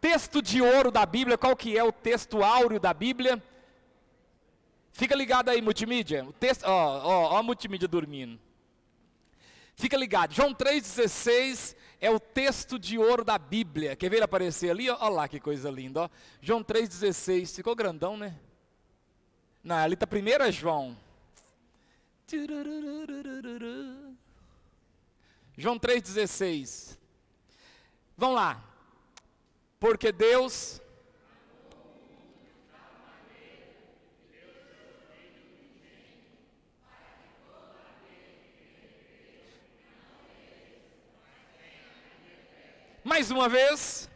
texto de ouro da Bíblia, qual que é o texto áureo da Bíblia? Fica ligado aí, multimídia. O texto, ó, ó, ó a multimídia dormindo. Fica ligado. João 3,16 é o texto de ouro da Bíblia. Quer ver ele aparecer ali? Olha lá que coisa linda. Ó. João 3,16. Ficou grandão, né? Não, ali está primeiro é João. João 3,16. Vamos lá. Porque Deus Mais uma vez.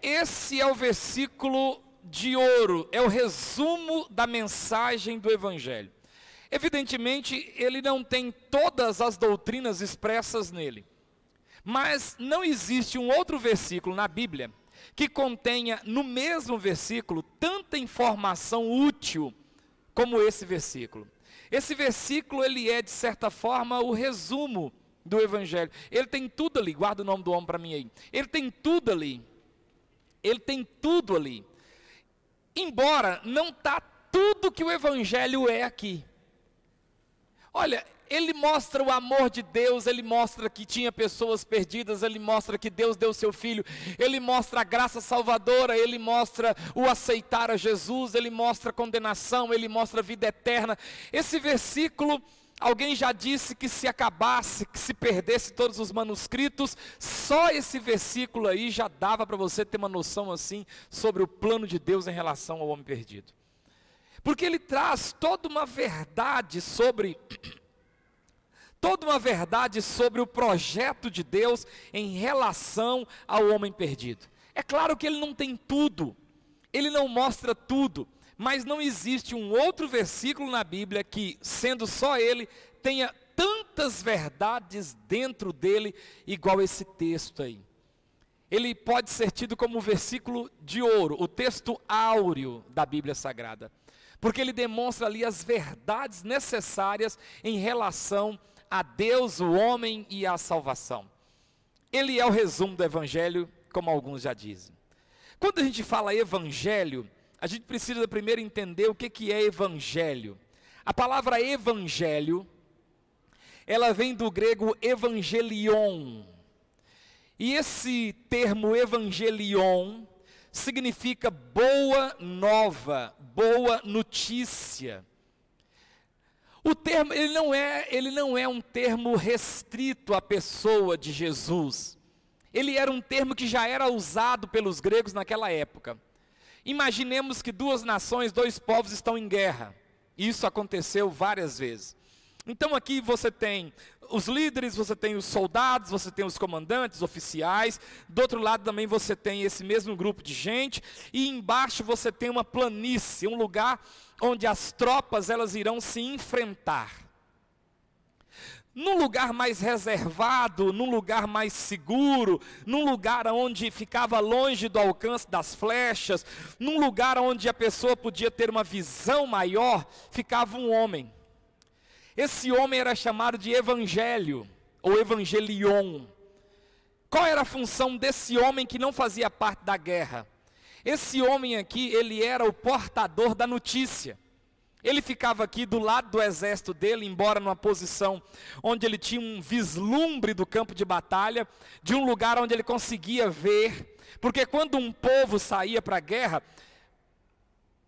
Esse é o versículo de ouro, é o resumo da mensagem do Evangelho. Evidentemente, ele não tem todas as doutrinas expressas nele, mas não existe um outro versículo na Bíblia que contenha no mesmo versículo tanta informação útil como esse versículo. Esse versículo ele é de certa forma o resumo do evangelho. Ele tem tudo ali, guarda o nome do homem para mim aí. Ele tem tudo ali. Ele tem tudo ali. Embora não tá tudo que o evangelho é aqui. Olha, ele mostra o amor de Deus, ele mostra que tinha pessoas perdidas, ele mostra que Deus deu seu filho, ele mostra a graça salvadora, ele mostra o aceitar a Jesus, ele mostra a condenação, ele mostra a vida eterna. Esse versículo, alguém já disse que se acabasse, que se perdesse todos os manuscritos, só esse versículo aí já dava para você ter uma noção assim sobre o plano de Deus em relação ao homem perdido. Porque ele traz toda uma verdade sobre toda uma verdade sobre o projeto de Deus em relação ao homem perdido. É claro que ele não tem tudo, ele não mostra tudo, mas não existe um outro versículo na Bíblia que, sendo só ele, tenha tantas verdades dentro dele, igual esse texto aí. Ele pode ser tido como o versículo de ouro, o texto áureo da Bíblia Sagrada, porque ele demonstra ali as verdades necessárias em relação a Deus, o homem e a salvação. Ele é o resumo do Evangelho, como alguns já dizem. Quando a gente fala Evangelho, a gente precisa primeiro entender o que, que é Evangelho. A palavra Evangelho, ela vem do grego evangelion. E esse termo evangelion significa boa nova, boa notícia. O termo, ele não é, ele não é um termo restrito à pessoa de Jesus. Ele era um termo que já era usado pelos gregos naquela época. Imaginemos que duas nações, dois povos estão em guerra. Isso aconteceu várias vezes. Então aqui você tem os líderes, você tem os soldados, você tem os comandantes, oficiais. Do outro lado também você tem esse mesmo grupo de gente e embaixo você tem uma planície, um lugar onde as tropas elas irão se enfrentar. Num lugar mais reservado, num lugar mais seguro, num lugar onde ficava longe do alcance das flechas, num lugar onde a pessoa podia ter uma visão maior, ficava um homem. Esse homem era chamado de evangelho, ou evangelion. Qual era a função desse homem que não fazia parte da guerra? Esse homem aqui, ele era o portador da notícia. Ele ficava aqui do lado do exército dele, embora numa posição onde ele tinha um vislumbre do campo de batalha, de um lugar onde ele conseguia ver, porque quando um povo saía para a guerra,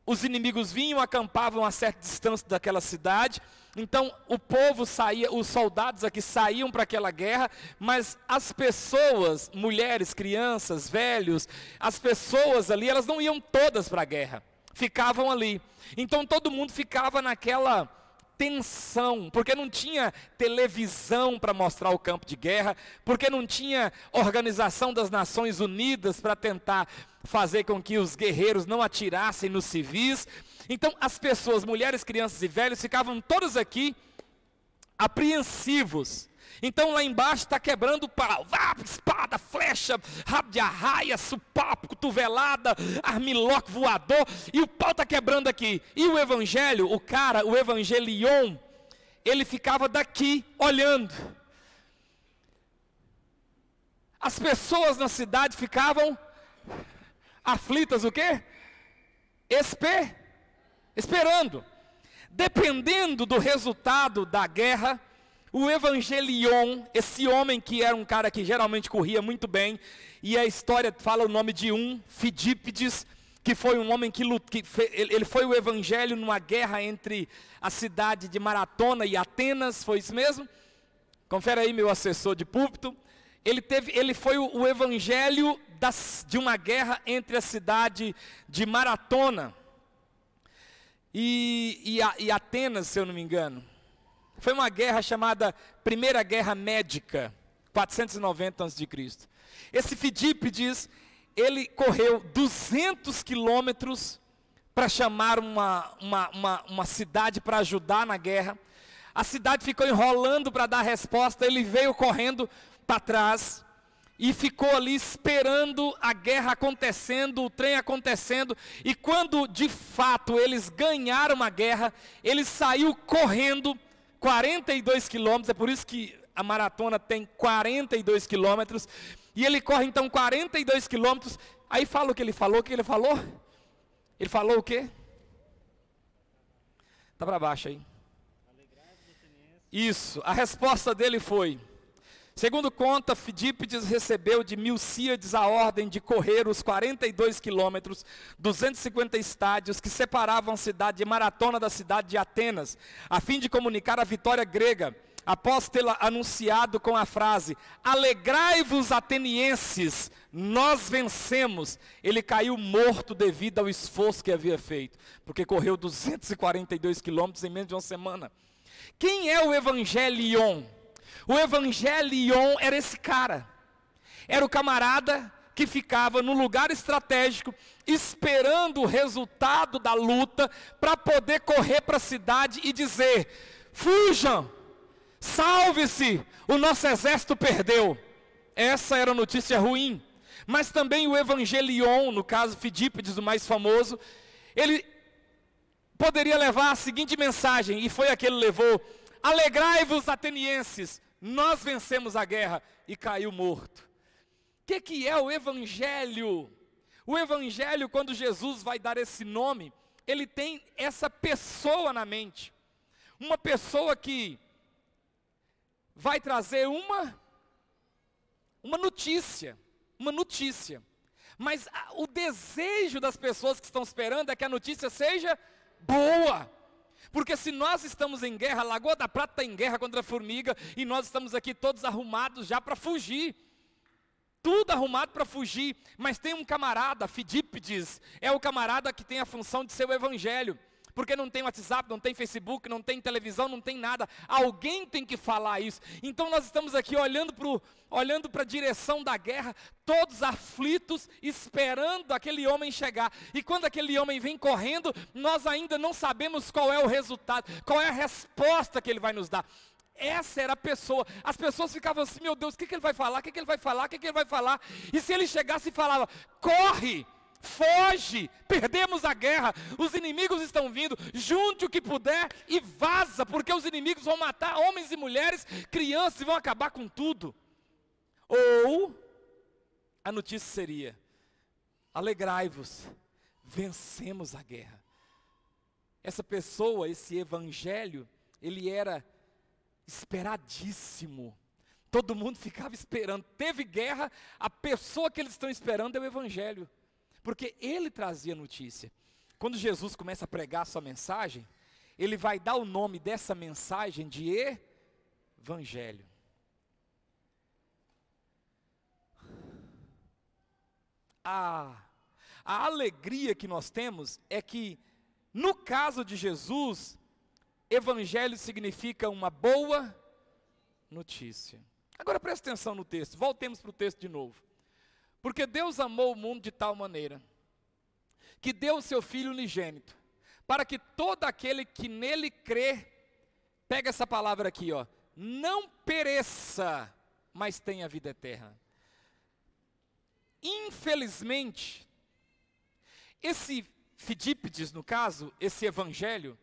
os inimigos vinham, acampavam a certa distância daquela cidade, então o povo saía, os soldados aqui saíam para aquela guerra, mas as pessoas, mulheres, crianças, velhos, as pessoas ali, elas não iam todas para a guerra, ficavam ali. Então todo mundo ficava naquela tensão, porque não tinha televisão para mostrar o campo de guerra, porque não tinha organização das Nações Unidas para tentar fazer com que os guerreiros não atirassem nos civis. Então as pessoas, mulheres, crianças e velhos, ficavam todos aqui apreensivos, Então lá embaixo está quebrando o pau. Vá, espada, flecha, rabo de arraia, supapo, cotovelada, armiloque voador. E o pau está quebrando aqui. E o evangelho, o cara, o evangelion, ele ficava daqui olhando. As pessoas na cidade ficavam aflitas, o quê? Esper, esperando. Dependendo do resultado da guerra, o Evangelion, esse homem que era um cara que geralmente corria muito bem, e a história fala o nome de um, Fidípides, que foi um homem que, que ele foi o evangelho numa guerra entre a cidade de Maratona e Atenas, foi isso mesmo? Confere aí meu assessor de púlpito. Ele, teve, ele foi o, o evangelho das, de uma guerra entre a cidade de Maratona e, e, a, e Atenas, se eu não me engano. Foi uma guerra chamada Primeira Guerra Médica, 490 a.C. Esse Fidípides, ele correu 200 quilômetros para chamar uma, uma, uma, uma cidade para ajudar na guerra. A cidade ficou enrolando para dar resposta, ele veio correndo para trás e ficou ali esperando a guerra acontecendo, o trem acontecendo, e quando de fato eles ganharam a guerra, ele saiu correndo 42 quilômetros, é por isso que a maratona tem 42 quilômetros, e ele corre então 42 quilômetros, aí fala o que ele falou, o que ele falou? Ele falou o quê? Está para baixo aí. Isso, a resposta dele foi: Segundo conta, Fidípides recebeu de Milcíades a ordem de correr os 42 quilômetros, 250 estádios que separavam a cidade de Maratona da cidade de Atenas, a fim de comunicar a vitória grega, após tê-la anunciado com a frase: Alegrai-vos, atenienses, nós vencemos. Ele caiu morto devido ao esforço que havia feito, porque correu 242 quilômetros em menos de uma semana. Quem é o Evangelion? O Evangelion era esse cara. Era o camarada que ficava no lugar estratégico, esperando o resultado da luta, para poder correr para a cidade e dizer: fujam, salve-se, o nosso exército perdeu. Essa era a notícia ruim. Mas também o Evangelion, no caso Fidípides, o mais famoso, ele poderia levar a seguinte mensagem, e foi a que ele levou: Alegrai-vos, atenienses, nós vencemos a guerra e caiu morto. O que, que é o Evangelho? O Evangelho, quando Jesus vai dar esse nome, ele tem essa pessoa na mente. Uma pessoa que vai trazer uma, uma notícia, uma notícia. Mas o desejo das pessoas que estão esperando é que a notícia seja boa. Porque se nós estamos em guerra, a Lagoa da Prata está em guerra contra a formiga, e nós estamos aqui todos arrumados já para fugir. Tudo arrumado para fugir, mas tem um camarada, Fidípides, é o camarada que tem a função de ser o evangelho porque não tem WhatsApp, não tem Facebook, não tem televisão, não tem nada. Alguém tem que falar isso. Então nós estamos aqui olhando para olhando a direção da guerra, todos aflitos, esperando aquele homem chegar. E quando aquele homem vem correndo, nós ainda não sabemos qual é o resultado, qual é a resposta que ele vai nos dar. Essa era a pessoa. As pessoas ficavam assim: meu Deus, o que, que ele vai falar? O que, que ele vai falar? O que, que ele vai falar? E se ele chegasse e falava: corre! Foge, perdemos a guerra, os inimigos estão vindo, junte o que puder e vaza, porque os inimigos vão matar homens e mulheres, crianças e vão acabar com tudo. Ou a notícia seria: alegrai-vos, vencemos a guerra. Essa pessoa, esse evangelho, ele era esperadíssimo. Todo mundo ficava esperando. Teve guerra, a pessoa que eles estão esperando é o evangelho. Porque ele trazia notícia. Quando Jesus começa a pregar a sua mensagem, ele vai dar o nome dessa mensagem de Evangelho. A, a alegria que nós temos é que, no caso de Jesus, Evangelho significa uma boa notícia. Agora preste atenção no texto, voltemos para o texto de novo. Porque Deus amou o mundo de tal maneira que deu o seu Filho unigênito, para que todo aquele que nele crê, pega essa palavra aqui, ó, não pereça, mas tenha vida eterna. Infelizmente, esse Fidípides, no caso, esse evangelho,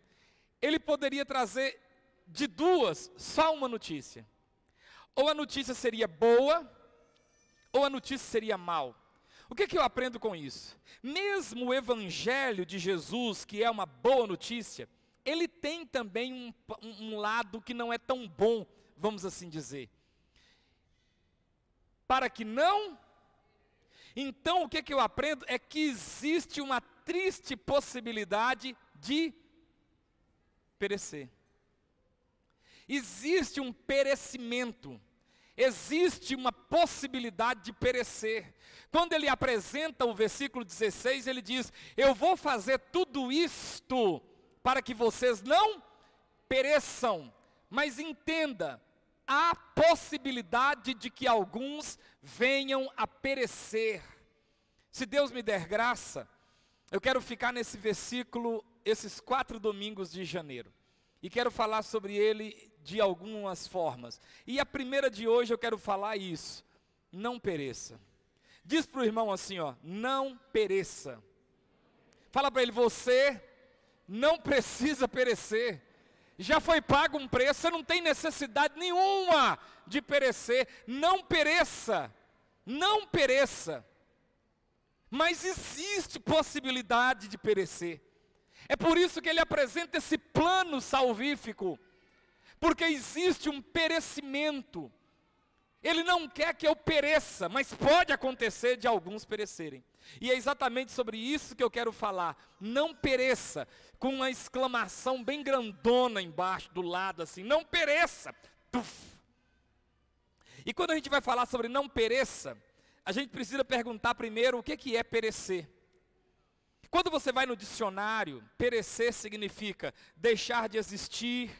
ele poderia trazer de duas só uma notícia. Ou a notícia seria boa, ou a notícia seria mal. O que, que eu aprendo com isso? Mesmo o evangelho de Jesus, que é uma boa notícia, ele tem também um, um lado que não é tão bom, vamos assim dizer. Para que não. Então o que, que eu aprendo é que existe uma triste possibilidade de perecer. Existe um perecimento, existe uma possibilidade de perecer. Quando ele apresenta o versículo 16, ele diz: Eu vou fazer tudo isto para que vocês não pereçam, mas entenda, há possibilidade de que alguns venham a perecer. Se Deus me der graça, eu quero ficar nesse versículo esses quatro domingos de janeiro. E quero falar sobre ele de algumas formas. E a primeira de hoje eu quero falar isso. Não pereça. Diz para o irmão assim, ó, não pereça. Fala para ele, você não precisa perecer. Já foi pago um preço, você não tem necessidade nenhuma de perecer. Não pereça. Não pereça. Mas existe possibilidade de perecer. É por isso que ele apresenta esse plano salvífico, porque existe um perecimento. Ele não quer que eu pereça, mas pode acontecer de alguns perecerem. E é exatamente sobre isso que eu quero falar. Não pereça, com uma exclamação bem grandona embaixo, do lado assim, não pereça. Tuf. E quando a gente vai falar sobre não pereça, a gente precisa perguntar primeiro o que, que é perecer. Quando você vai no dicionário, perecer significa deixar de existir,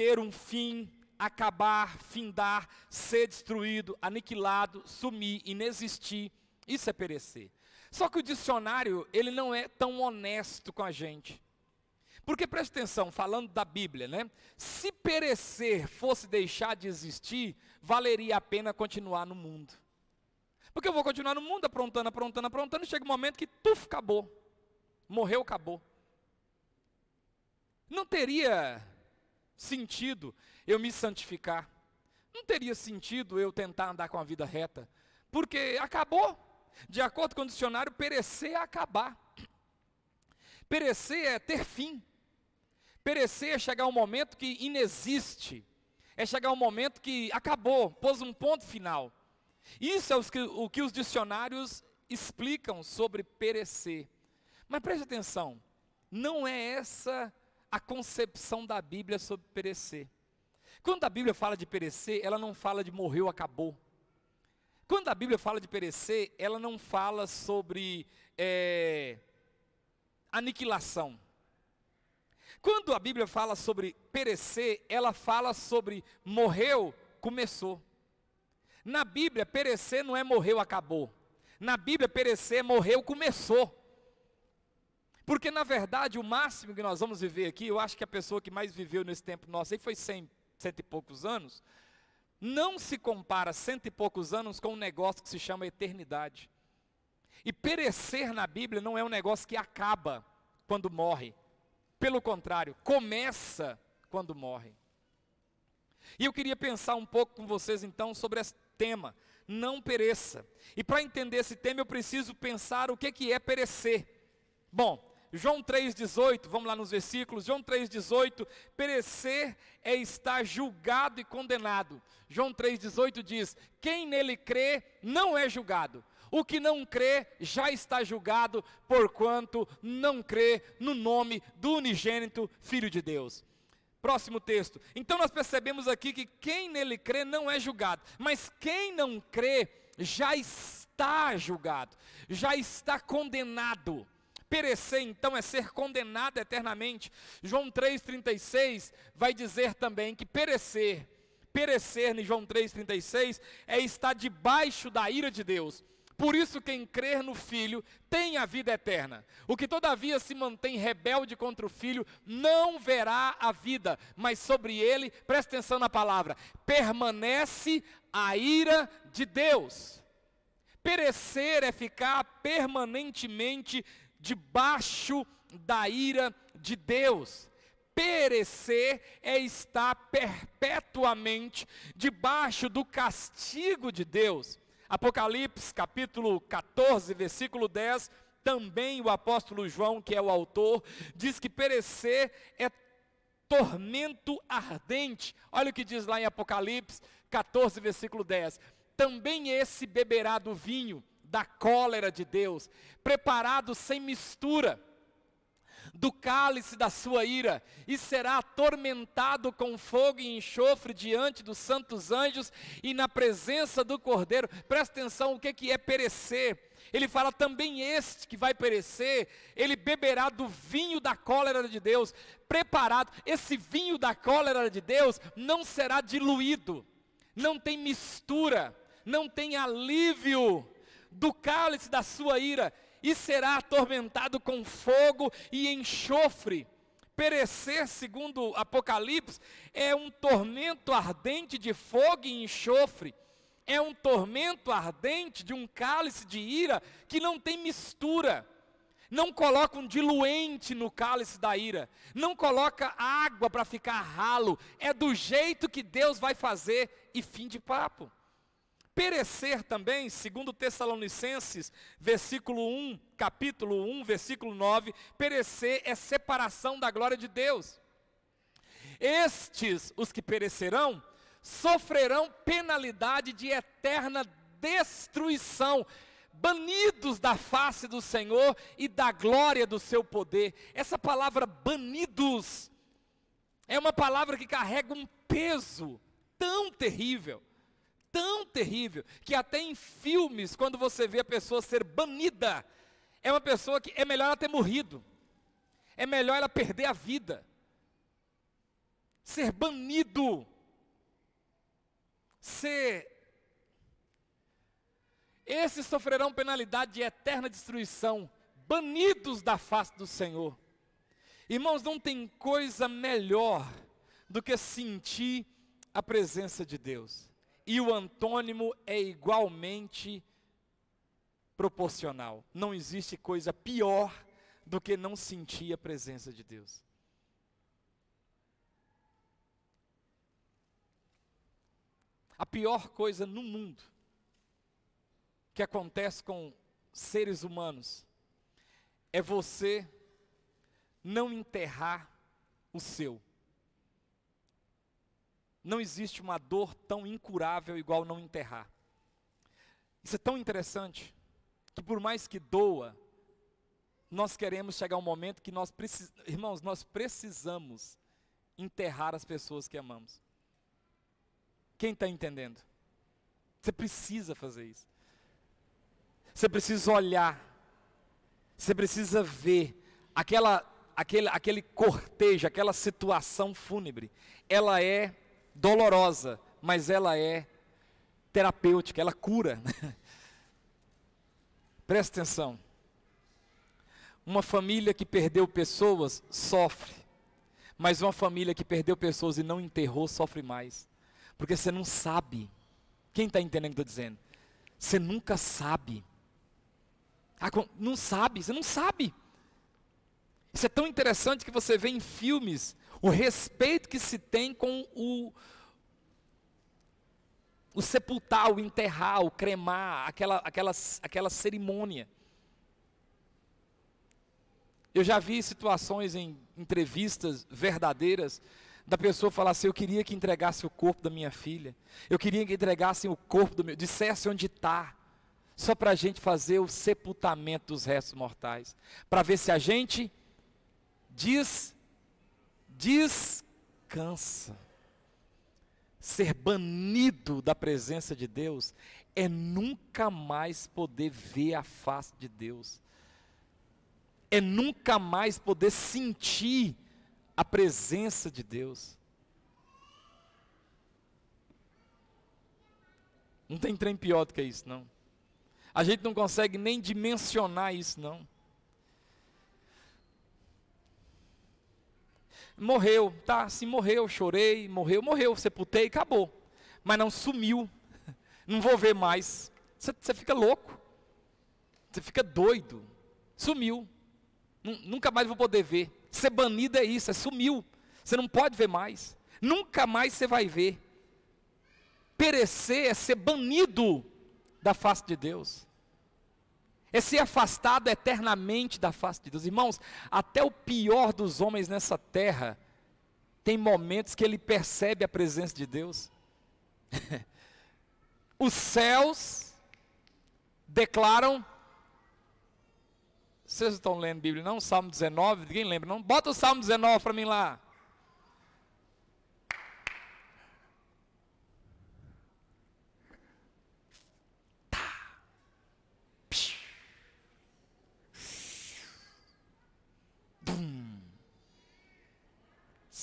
ter um fim, acabar, findar, ser destruído, aniquilado, sumir, inexistir. Isso é perecer. Só que o dicionário, ele não é tão honesto com a gente. Porque preste atenção, falando da Bíblia, né? Se perecer fosse deixar de existir, valeria a pena continuar no mundo. Porque eu vou continuar no mundo aprontando, aprontando, aprontando, chega um momento que tuf, acabou morreu, acabou. Não teria sentido eu me santificar. Não teria sentido eu tentar andar com a vida reta. Porque acabou. De acordo com o dicionário, perecer é acabar. Perecer é ter fim. Perecer é chegar um momento que inexiste. É chegar um momento que acabou, pôs um ponto final. Isso é o que os dicionários explicam sobre perecer. Mas preste atenção, não é essa a concepção da Bíblia sobre perecer. Quando a Bíblia fala de perecer, ela não fala de morreu, acabou. Quando a Bíblia fala de perecer, ela não fala sobre é, aniquilação. Quando a Bíblia fala sobre perecer, ela fala sobre morreu, começou. Na Bíblia, perecer não é morreu, acabou. Na Bíblia, perecer, morreu, começou. Porque, na verdade, o máximo que nós vamos viver aqui, eu acho que a pessoa que mais viveu nesse tempo nosso aí foi cem, cento e poucos anos, não se compara cento e poucos anos com um negócio que se chama eternidade. E perecer na Bíblia não é um negócio que acaba quando morre. Pelo contrário, começa quando morre. E eu queria pensar um pouco com vocês então sobre esse tema, não pereça. E para entender esse tema eu preciso pensar o que, que é perecer. Bom, João 3,18, vamos lá nos versículos. João 3,18: perecer é estar julgado e condenado. João 3,18 diz: quem nele crê não é julgado. O que não crê já está julgado, porquanto não crê no nome do unigênito Filho de Deus. Próximo texto. Então nós percebemos aqui que quem nele crê não é julgado, mas quem não crê já está julgado, já está condenado. Perecer então é ser condenado eternamente. João 3,36 vai dizer também que perecer, perecer em João 3,36 é estar debaixo da ira de Deus. Por isso, quem crer no Filho tem a vida eterna. O que todavia se mantém rebelde contra o Filho não verá a vida, mas sobre ele, presta atenção na palavra, permanece a ira de Deus. Perecer é ficar permanentemente debaixo da ira de Deus. Perecer é estar perpetuamente debaixo do castigo de Deus. Apocalipse capítulo 14, versículo 10, também o apóstolo João, que é o autor, diz que perecer é tormento ardente. Olha o que diz lá em Apocalipse 14, versículo 10. Também esse beberá do vinho da cólera de Deus, preparado sem mistura do cálice da sua ira, e será atormentado com fogo e enxofre diante dos santos anjos e na presença do Cordeiro. Presta atenção, o que, que é perecer? Ele fala também este que vai perecer, ele beberá do vinho da cólera de Deus, preparado. Esse vinho da cólera de Deus não será diluído, não tem mistura, não tem alívio do cálice da sua ira e será atormentado com fogo e enxofre. Perecer, segundo Apocalipse, é um tormento ardente de fogo e enxofre. É um tormento ardente de um cálice de ira que não tem mistura. Não coloca um diluente no cálice da ira. Não coloca água para ficar ralo. É do jeito que Deus vai fazer e fim de papo. Perecer também, segundo Tessalonicenses, versículo 1, capítulo 1, versículo 9, perecer é separação da glória de Deus. Estes, os que perecerão, sofrerão penalidade de eterna destruição, banidos da face do Senhor e da glória do seu poder. Essa palavra banidos é uma palavra que carrega um peso tão terrível tão terrível que até em filmes, quando você vê a pessoa ser banida, é uma pessoa que é melhor ela ter morrido, é melhor ela perder a vida, ser banido, ser. Esses sofrerão penalidade de eterna destruição, banidos da face do Senhor. Irmãos, não tem coisa melhor do que sentir a presença de Deus e o antônimo é igualmente proporcional. Não existe coisa pior do que não sentir a presença de Deus. A pior coisa no mundo que acontece com seres humanos é você não enterrar o seu. Não existe uma dor tão incurável igual não enterrar. Isso é tão interessante que por mais que doa, nós queremos chegar a um momento que nós precisamos, irmãos, nós precisamos enterrar as pessoas que amamos. Quem está entendendo? Você precisa fazer isso. Você precisa olhar. Você precisa ver aquela, aquele, aquele cortejo, aquela situação fúnebre. Ela é dolorosa, mas ela é terapêutica, ela cura. Presta atenção. Uma família que perdeu pessoas sofre, mas uma família que perdeu pessoas e não enterrou sofre mais, porque você não sabe. Quem está entendendo o que eu estou dizendo? Você nunca sabe. Ah, não sabe, você não sabe. Isso é tão interessante que você vê em filmes o respeito que se tem com o, o sepultar, o enterrar, o cremar, aquela, aquela, aquela cerimônia. Eu já vi situações em entrevistas verdadeiras da pessoa falar assim: eu queria que entregasse o corpo da minha filha, eu queria que entregassem o corpo do meu, dissesse onde está, só para a gente fazer o sepultamento dos restos mortais, para ver se a gente diz descansa. Ser banido da presença de Deus é nunca mais poder ver a face de Deus, é nunca mais poder sentir a presença de Deus. Não tem trem pior do que isso, não. A gente não consegue nem dimensionar isso, não. Morreu, tá, sim, morreu, chorei, morreu, morreu, sepultei, acabou. Mas não sumiu, não vou ver mais. Você, você fica louco, você fica doido, sumiu, nunca mais vou poder ver. Ser banido é isso, é sumiu, você não pode ver mais, nunca mais você vai ver. Perecer é ser banido da face de Deus é ser afastado eternamente da face de Deus. Irmãos, até o pior dos homens nessa terra tem momentos que ele percebe a presença de Deus. Os céus declaram. Vocês estão lendo Bíblia, não? Salmo 19, ninguém lembra, não? Bota o Salmo 19 para mim lá.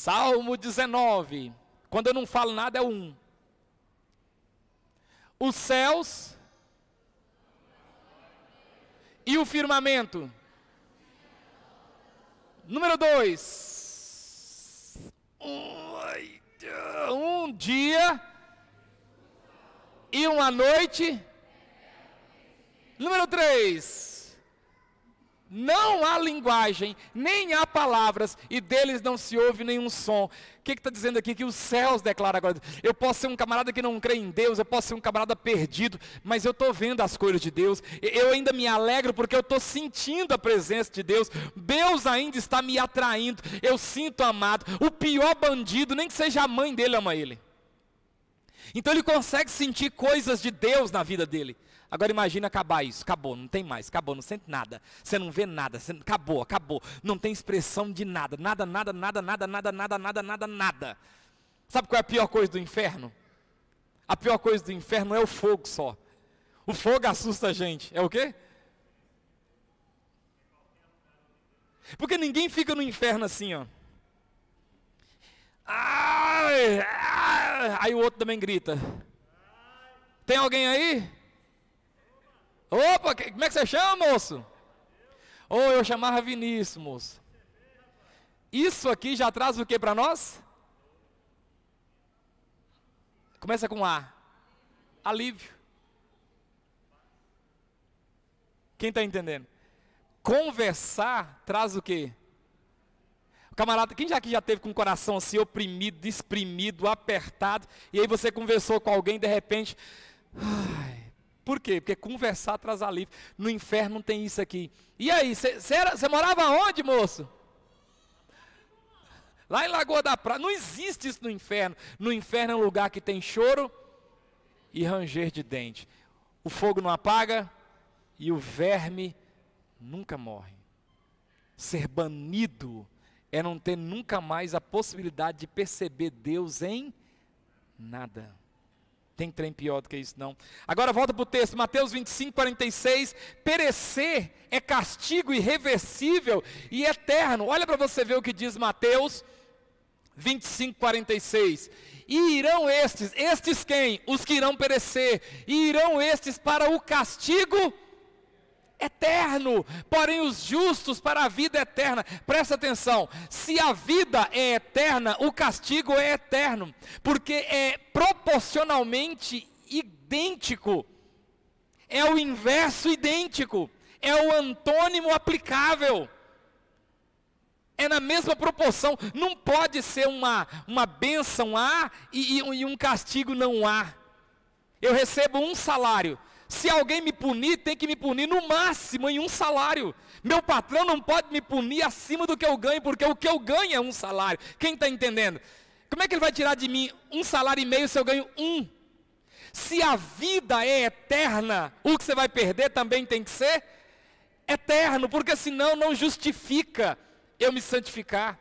Salmo 19. Quando eu não falo nada, é um. Os céus e o firmamento. Número dois. Um dia e uma noite. Número três não há linguagem, nem há palavras, e deles não se ouve nenhum som. O que está dizendo aqui? Que os céus declaram agora. Eu posso ser um camarada que não crê em Deus, eu posso ser um camarada perdido, mas eu estou vendo as coisas de Deus. Eu ainda me alegro porque eu estou sentindo a presença de Deus. Deus ainda está me atraindo. Eu sinto amado. O pior bandido, nem que seja a mãe dele, ama ele. Então ele consegue sentir coisas de Deus na vida dele. Agora imagina acabar isso, acabou, não tem mais, acabou, não sente nada, você não vê nada, você, acabou, acabou, não tem expressão de nada, nada, nada, nada, nada, nada, nada, nada, nada, nada. Sabe qual é a pior coisa do inferno? A pior coisa do inferno é o fogo só. O fogo assusta a gente, é o quê? Porque ninguém fica no inferno assim, ó. Ai, ai, aí o outro também grita. Tem alguém aí? Opa, como é que você chama, moço? Ou oh, eu chamava Vinícius, moço. Isso aqui já traz o que para nós? Começa com A. Alívio. Quem está entendendo? Conversar traz o que? Camarada, quem já aqui já teve com o coração assim oprimido, exprimido, apertado, e aí você conversou com alguém de repente, ai, por quê? Porque conversar traz alívio. No inferno não tem isso aqui. E aí, você morava onde, moço? Lá em Lagoa da Prata. Não existe isso no inferno. No inferno é um lugar que tem choro e ranger de dente. O fogo não apaga e o verme nunca morre. Ser banido é não ter nunca mais a possibilidade de perceber Deus em nada. Tem trem pior do que isso, não. Agora volta para o texto, Mateus 25, 46. Perecer é castigo irreversível e eterno. Olha para você ver o que diz Mateus 25, 46. E irão estes, estes quem? Os que irão perecer. E irão estes para o castigo eterno, porém os justos para a vida eterna. Presta atenção: se a vida é eterna, o castigo é eterno, porque é proporcionalmente idêntico, é o inverso idêntico, é o antônimo aplicável. É na mesma proporção, não pode ser uma, uma bênção A e, e, e um castigo não A. Eu recebo um salário, se alguém me punir, tem que me punir no máximo em um salário. Meu patrão não pode me punir acima do que eu ganho, porque o que eu ganho é um salário. Quem está entendendo? Como é que ele vai tirar de mim um salário e meio se eu ganho um? Se a vida é eterna, o que você vai perder também tem que ser eterno, porque senão não justifica eu me santificar.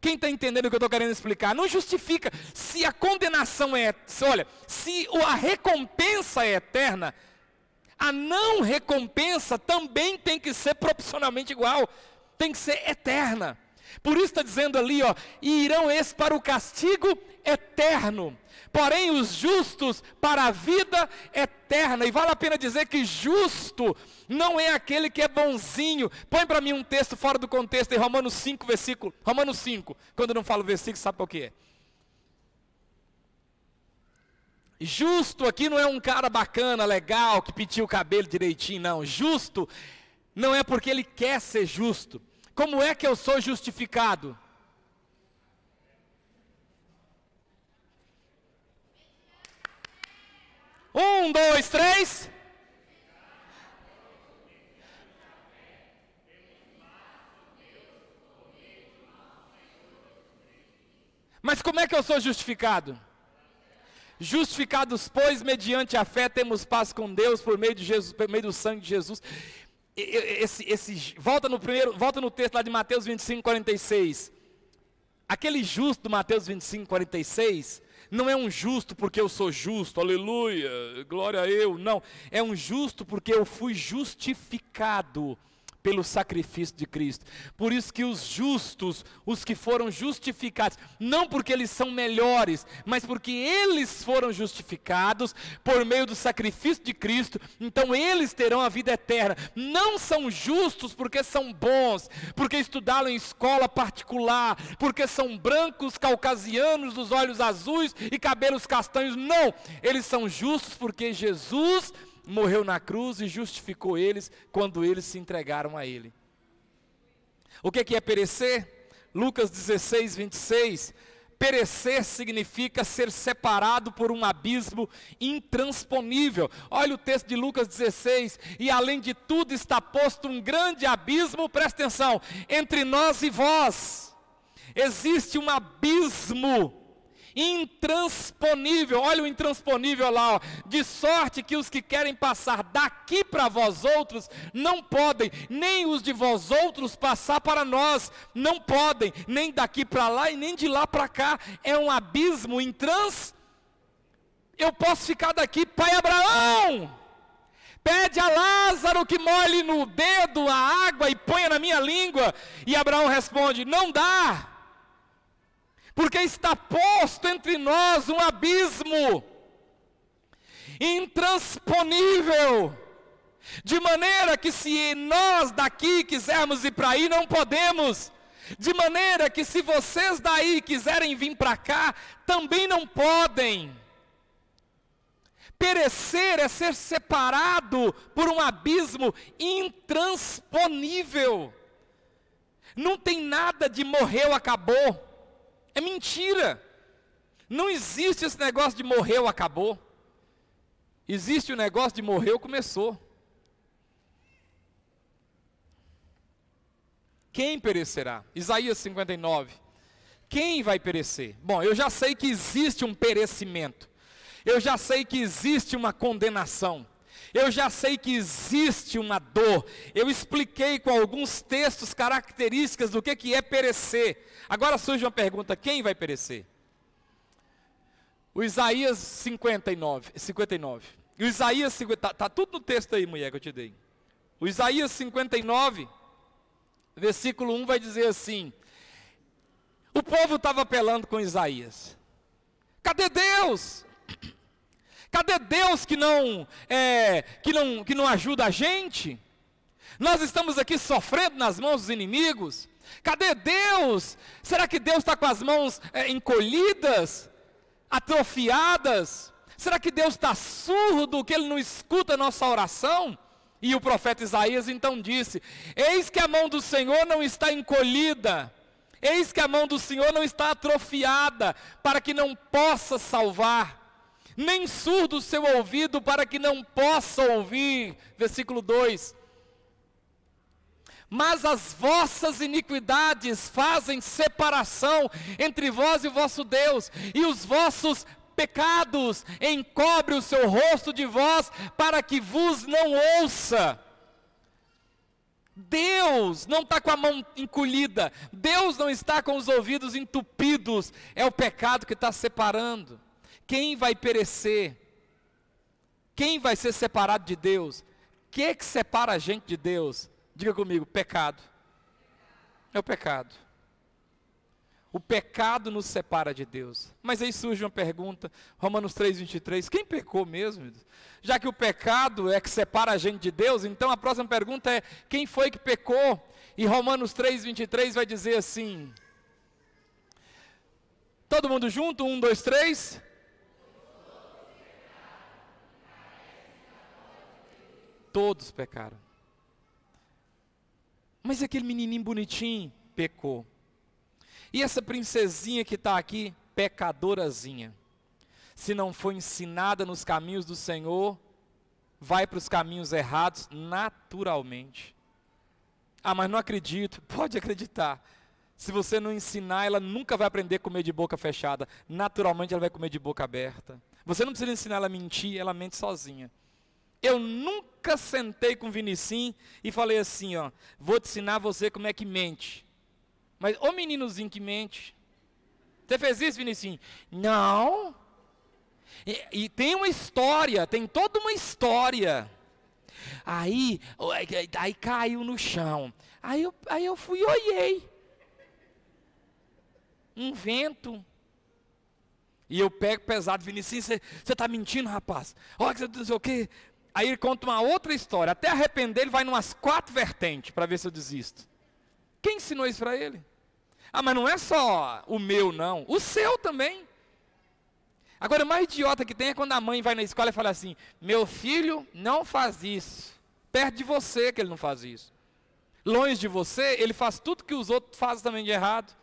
Quem está entendendo o que eu estou querendo explicar? Não justifica. Se a condenação é, olha, se a recompensa é eterna, a não recompensa também tem que ser proporcionalmente igual, tem que ser eterna. Por isso está dizendo ali, ó, e irão esses para o castigo eterno, porém os justos para a vida eterna. E vale a pena dizer que justo não é aquele que é bonzinho. Põe para mim um texto fora do contexto em Romanos 5, versículo. Romanos 5, quando eu não falo versículo, sabe qual que é? Justo aqui não é um cara bacana, legal, que pintiu o cabelo direitinho, não. Justo não é porque ele quer ser justo. Como é que eu sou justificado? Um, dois, três. Mas como é que eu sou justificado? Justificados, pois, mediante a fé, temos paz com Deus por meio, de Jesus, por meio do sangue de Jesus. Esse, esse, volta no primeiro, volta no texto lá de Mateus 25, 46. Aquele justo do Mateus 25, 46, não é um justo porque eu sou justo, aleluia, glória a eu, não. É um justo porque eu fui justificado pelo sacrifício de Cristo. Por isso que os justos, os que foram justificados, não porque eles são melhores, mas porque eles foram justificados por meio do sacrifício de Cristo, então eles terão a vida eterna. Não são justos porque são bons, porque estudaram em escola particular, porque são brancos, caucasianos, dos olhos azuis e cabelos castanhos. Não, eles são justos porque Jesus morreu na cruz e justificou eles quando eles se entregaram a Ele. O que é perecer? Lucas 16, 26. Perecer significa ser separado por um abismo intransponível. Olha o texto de Lucas 16. E além de tudo está posto um grande abismo, presta atenção, entre nós e vós. Existe um abismo intransponível, olha o intransponível lá, ó, de sorte que os que querem passar daqui para vós outros não podem, nem os de vós outros passar para nós, não podem, nem daqui para lá e nem de lá para cá, é um abismo intrans. Eu posso ficar daqui, pai Abraão, Pede a Lázaro que molhe no dedo a água e ponha na minha língua. E Abraão responde: Não dá porque está posto entre nós um abismo intransponível, de maneira que se nós daqui quisermos ir para aí, não podemos. De maneira que se vocês daí quiserem vir para cá, também não podem. Perecer é ser separado por um abismo intransponível. Não tem nada de morreu, acabou. É mentira. Não existe esse negócio de morreu, acabou. Existe o negócio de morreu, começou. Quem perecerá? Isaías 59. Quem vai perecer? Bom, eu já sei que existe um perecimento. Eu já sei que existe uma condenação. Eu já sei que existe uma dor. Eu expliquei com alguns textos características do que, que é perecer. Agora surge uma pergunta: quem vai perecer? O Isaías 59. 59. O Isaías 50. Está tá tudo no texto aí, mulher, que eu te dei. O Isaías 59, versículo 1 vai dizer assim: O povo estava apelando com Isaías. Cadê Deus? Cadê Deus que não, é, que não, que não ajuda a gente? Nós estamos aqui sofrendo nas mãos dos inimigos. Cadê Deus? Será que Deus está com as mãos é, encolhidas, atrofiadas? Será que Deus está surdo, que Ele não escuta a nossa oração? E o profeta Isaías então disse: Eis que a mão do Senhor não está encolhida, eis que a mão do Senhor não está atrofiada, para que não possa salvar nem surdo o seu ouvido para que não possa ouvir. Versículo 2. Mas as vossas iniquidades fazem separação entre vós e vosso Deus, e os vossos pecados encobre o seu rosto de vós, para que vos não ouça. Deus não está com a mão encolhida, Deus não está com os ouvidos entupidos, é o pecado que está separando. Quem vai perecer? Quem vai ser separado de Deus? O que é que separa a gente de Deus? Diga comigo, pecado. É o pecado. O pecado nos separa de Deus. Mas aí surge uma pergunta, Romanos 3, 23, quem pecou mesmo? Já que o pecado é que separa a gente de Deus, então a próxima pergunta é, quem foi que pecou? E Romanos 3, 23 vai dizer assim, todo mundo junto, um, dois, três... Todos pecaram. Mas aquele menininho bonitinho pecou. E essa princesinha que está aqui, pecadorazinha, se não for ensinada nos caminhos do Senhor, vai para os caminhos errados naturalmente. Ah, mas não acredito. Pode acreditar. Se você não ensinar, ela nunca vai aprender a comer de boca fechada. Naturalmente, ela vai comer de boca aberta. Você não precisa ensinar ela a mentir, ela mente sozinha. Eu nunca sentei com o Vinicim e falei assim, ó, vou te ensinar você como é que mente. Mas o meninozinho que mente. Você fez isso, Vinicim? Não. E, e, tem uma história, tem toda uma história. Aí, aí caiu no chão. Aí eu, aí eu fui e olhei. Um vento. E eu pego pesado, Vinicim, você está mentindo, rapaz? Olha que você não sei o quê. Aí ele conta uma outra história. Até arrepender, ele vai em umas quatro vertentes para ver se eu desisto. Quem ensinou isso para ele? Ah, mas não é só o meu, não. O seu também. Agora, o mais idiota que tem é quando a mãe vai na escola e fala assim: Meu filho não faz isso. Perto de você que ele não faz isso. Longe de você, ele faz tudo que os outros fazem também de errado.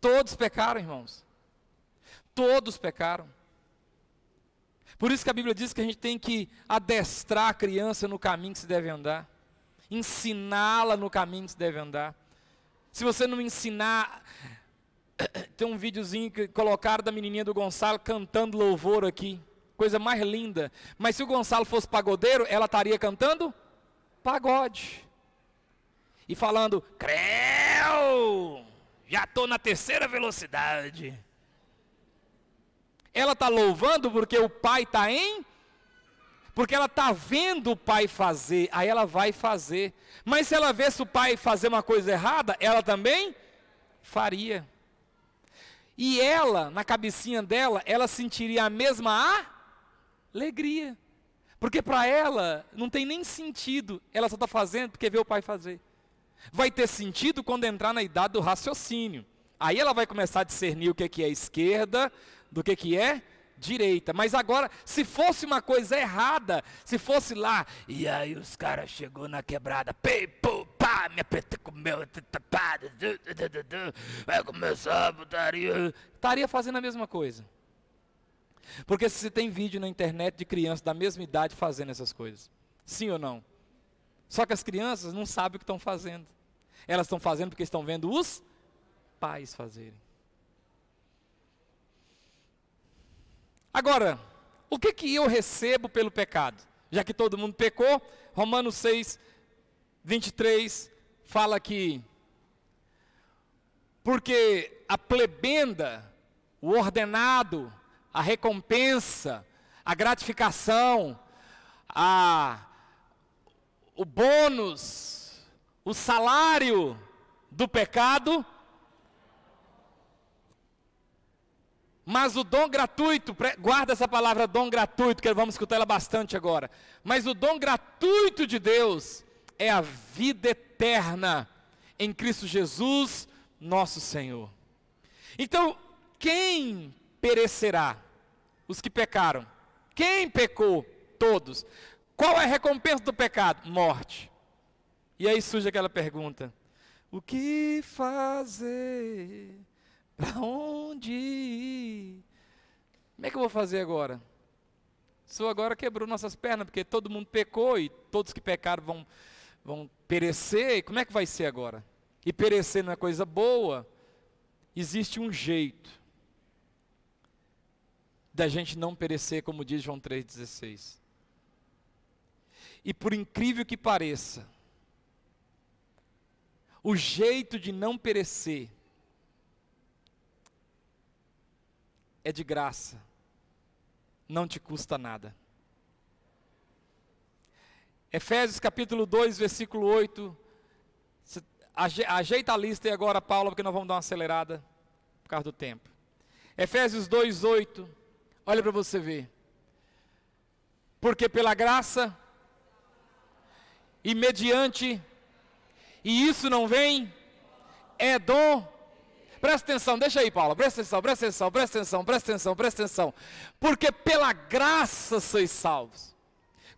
Todos pecaram, irmãos. Todos pecaram. Por isso que a Bíblia diz que a gente tem que adestrar a criança no caminho que se deve andar, ensiná-la no caminho que se deve andar. Se você não ensinar, tem um videozinho que colocaram da menininha do Gonçalo cantando louvor aqui, coisa mais linda. Mas se o Gonçalo fosse pagodeiro, ela estaria cantando pagode. E falando, creu, já estou na terceira velocidade. Ela está louvando porque o pai está em. Porque ela está vendo o pai fazer, aí ela vai fazer. Mas se ela vê se o pai fazer uma coisa errada, ela também faria. E ela, na cabecinha dela, ela sentiria a mesma alegria. Porque para ela não tem nem sentido, ela só está fazendo porque vê o pai fazer. Vai ter sentido quando entrar na idade do raciocínio. Aí ela vai começar a discernir o que é esquerda, do que, que é direita. Mas agora, se fosse uma coisa errada, se fosse lá, e aí os caras chegou na quebrada, pei, pô, pá, me apertei com meu tapado, vai começar a putaria. Estaria fazendo a mesma coisa. Porque se tem vídeo na internet de crianças da mesma idade fazendo essas coisas. Sim ou não? Só que as crianças não sabem o que estão fazendo. Elas estão fazendo porque estão vendo os pais fazerem. Agora, o que, que eu recebo pelo pecado? Já que todo mundo pecou, Romanos 6, 23 fala que, porque a plebenda, o ordenado, a recompensa, a gratificação, a, o bônus, o salário do pecado Mas o dom gratuito, guarda essa palavra dom gratuito, que vamos escutar ela bastante agora. Mas o dom gratuito de Deus é a vida eterna em Cristo Jesus, nosso Senhor. Então, quem perecerá? Os que pecaram. Quem pecou? Todos. Qual é a recompensa do pecado? Morte. E aí surge aquela pergunta: o que fazer? Para onde? Como é que eu vou fazer agora? Senhor agora quebrou nossas pernas, porque todo mundo pecou e todos que pecaram vão, vão perecer. Como é que vai ser agora? E perecer não é coisa boa. Existe um jeito da gente não perecer, como diz João 3,16. E por incrível que pareça, o jeito de não perecer é de graça, não te custa nada. Efésios capítulo 2, versículo 8, Ajeita a lista aí agora, Paulo, porque nós vamos dar uma acelerada por causa do tempo. Efésios 2:8. Olha para você ver. Porque pela graça e mediante e isso não vem é dom. Presta atenção, deixa aí, Paulo. Presta atenção, presta atenção, presta atenção, presta atenção, presta atenção. Porque pela graça sois salvos.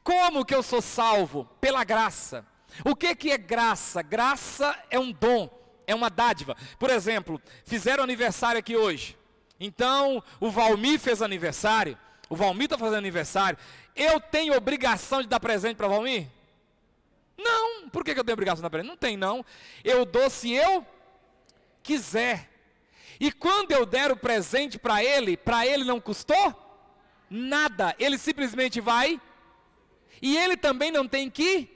Como que eu sou salvo? Pela graça. O que que é graça? Graça é um dom, é uma dádiva. Por exemplo, fizeram aniversário aqui hoje. Então, o Valmir fez aniversário. O Valmir está fazendo aniversário. Eu tenho obrigação de dar presente para o Valmir? Não. Por que, que eu tenho obrigação de dar presente? Não tem, não. Eu dou se eu quiser. E quando eu der o presente para ele, para ele não custou nada. Ele simplesmente vai. E ele também não tem que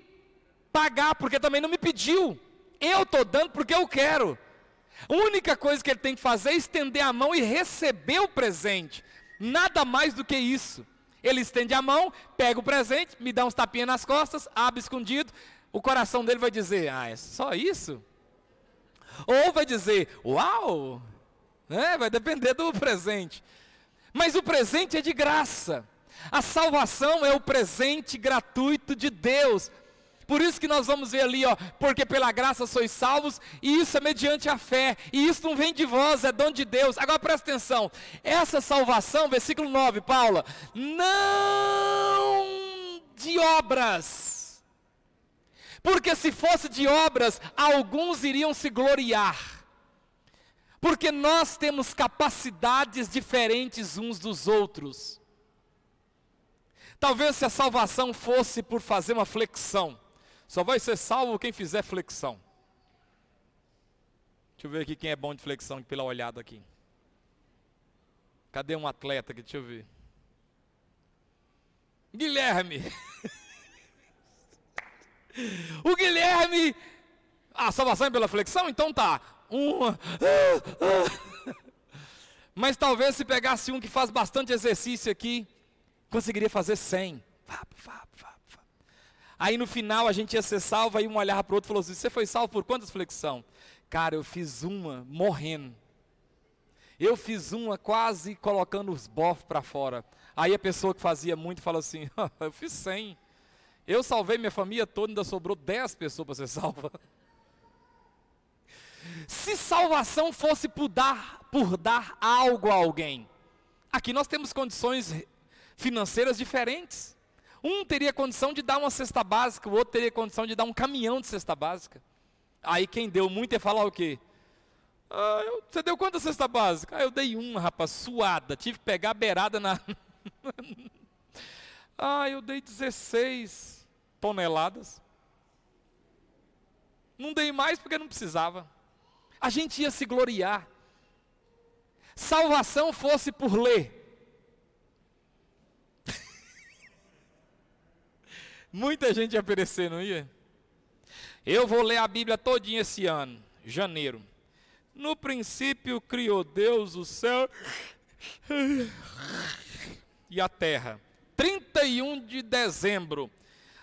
pagar, porque também não me pediu. Eu estou dando porque eu quero. A única coisa que ele tem que fazer é estender a mão e receber o presente. Nada mais do que isso. Ele estende a mão, pega o presente, me dá uns tapinhas nas costas, abre escondido. O coração dele vai dizer: Ah, é só isso? Ou vai dizer: Uau! É, vai depender do presente. Mas o presente é de graça. A salvação é o presente gratuito de Deus. Por isso que nós vamos ver ali, ó, porque pela graça sois salvos, e isso é mediante a fé, e isso não vem de vós, é dom de Deus. Agora presta atenção, essa salvação, versículo 9, Paula, não de obras, porque se fosse de obras, alguns iriam se gloriar, porque nós temos capacidades diferentes uns dos outros. Talvez se a salvação fosse por fazer uma flexão, só vai ser salvo quem fizer flexão. Deixa eu ver aqui quem é bom de flexão pela olhada aqui. Cadê um atleta aqui? Deixa eu ver. Guilherme. o Guilherme. A salvação é pela flexão? Então tá. Uma. Mas talvez se pegasse um que faz bastante exercício aqui, conseguiria fazer 100. Aí no final a gente ia ser salvo, aí um olhava para o outro e falou assim: Você foi salvo por quantas flexão? Cara, eu fiz uma morrendo. Eu fiz uma quase colocando os bofs para fora. Aí a pessoa que fazia muito fala assim: Eu fiz 100. Eu salvei minha família toda, ainda sobrou 10 pessoas para ser salva. Se salvação fosse por dar, por dar algo a alguém, aqui nós temos condições financeiras diferentes. Um teria condição de dar uma cesta básica, o outro teria condição de dar um caminhão de cesta básica. Aí quem deu muito ia falar o quê? Ah, eu, você deu quanta cesta básica? Ah, eu dei uma, rapaz, suada. Tive que pegar a beirada na. ah, eu dei 16 toneladas. Não dei mais porque não precisava. A gente ia se gloriar. Salvação fosse por ler. Muita gente ia perecer, não ia? Eu vou ler a Bíblia todinha esse ano, janeiro. No princípio criou Deus o céu e a terra. 31 de dezembro.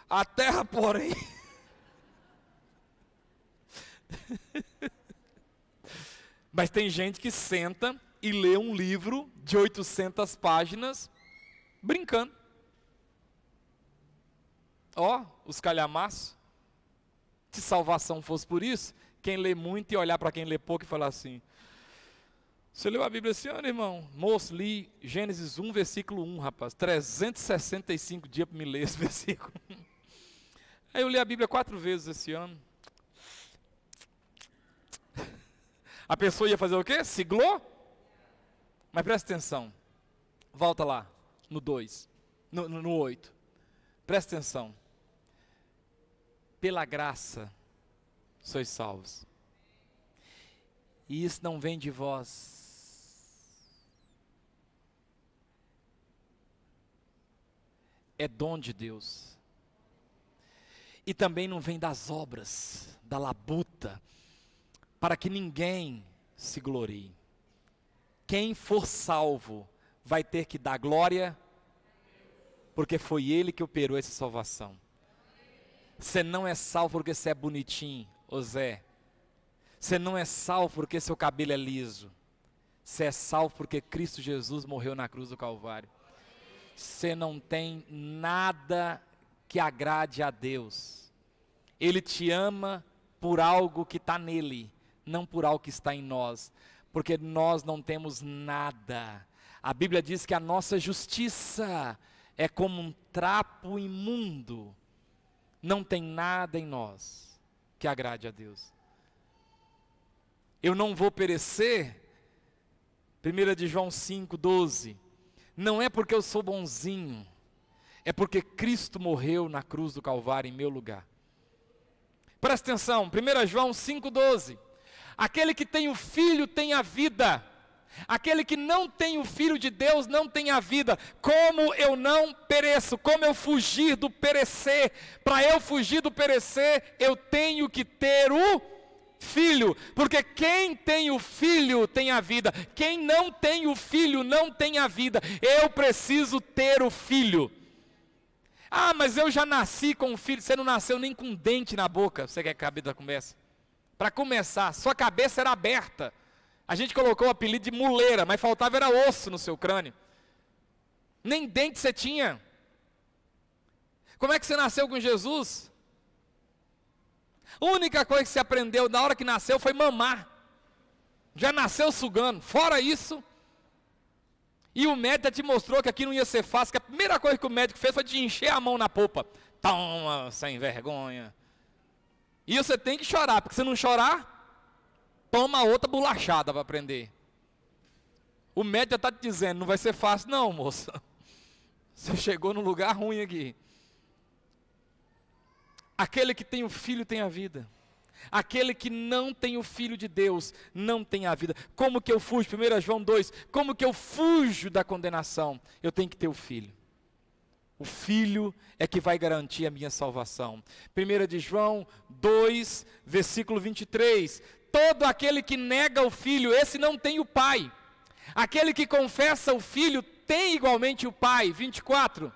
A terra, porém. Mas tem gente que senta e lê um livro de 800 páginas brincando. Ó, oh, os calhamaços. Se salvação fosse por isso, quem lê muito e olhar para quem lê pouco e falar assim: Você leu a Bíblia esse ano, irmão? Moço, li Gênesis 1, versículo 1, rapaz. 365 dias para me ler esse versículo. Aí eu li a Bíblia quatro vezes esse ano. A pessoa ia fazer o quê? Siglou? Mas presta atenção. Volta lá, no 2, no 8. Presta atenção pela graça sois salvos. E isso não vem de vós. É dom de Deus. E também não vem das obras, da labuta, para que ninguém se glorie. Quem for salvo vai ter que dar glória, porque foi Ele que operou essa salvação. Você não é salvo porque você é bonitinho, ô Zé. Você não é salvo porque seu cabelo é liso. Você é salvo porque Cristo Jesus morreu na cruz do Calvário. Você não tem nada que agrade a Deus. Ele te ama por algo que está nele, não por algo que está em nós, porque nós não temos nada. A Bíblia diz que a nossa justiça é como um trapo imundo, não tem nada em nós que agrade a Deus. Eu não vou perecer, 1 de João 5, 12, não é porque eu sou bonzinho, é porque Cristo morreu na cruz do Calvário em meu lugar. Presta atenção, 1 João 5,12. Aquele que tem o filho tem a vida. Aquele que não tem o filho de Deus não tem a vida. Como eu não pereço, como eu fugir do perecer. Para eu fugir do perecer, eu tenho que ter o filho, porque quem tem o filho tem a vida. Quem não tem o filho não tem a vida. Eu preciso ter o filho. Ah, mas eu já nasci com um filho. Você não nasceu nem com um dente na boca. Você quer que a vida comece? Para começar, sua cabeça era aberta. A gente colocou o apelido de muleira, mas faltava era osso no seu crânio. Nem dente você tinha. Como é que você nasceu com Jesus? A única coisa que você aprendeu na hora que nasceu foi mamar. Já nasceu sugando. Fora isso, e o médico te mostrou que aqui não ia ser fácil, que a primeira coisa que o médico fez foi te encher a mão na polpa. Toma, sem vergonha. E você tem que chorar, porque se não chorar, toma outra bolachada para aprender. O médico está te dizendo, não vai ser fácil, não, moça. Você chegou num lugar ruim aqui. Aquele que tem o filho tem a vida. Aquele que não tem o Filho de Deus não tem a vida. Como que eu fujo? 1 João 2. Como que eu fujo da condenação? Eu tenho que ter o Filho. O Filho é que vai garantir a minha salvação. 1 de João 2, versículo 23. Todo aquele que nega o Filho, esse não tem o Pai. Aquele que confessa o Filho tem igualmente o Pai. 24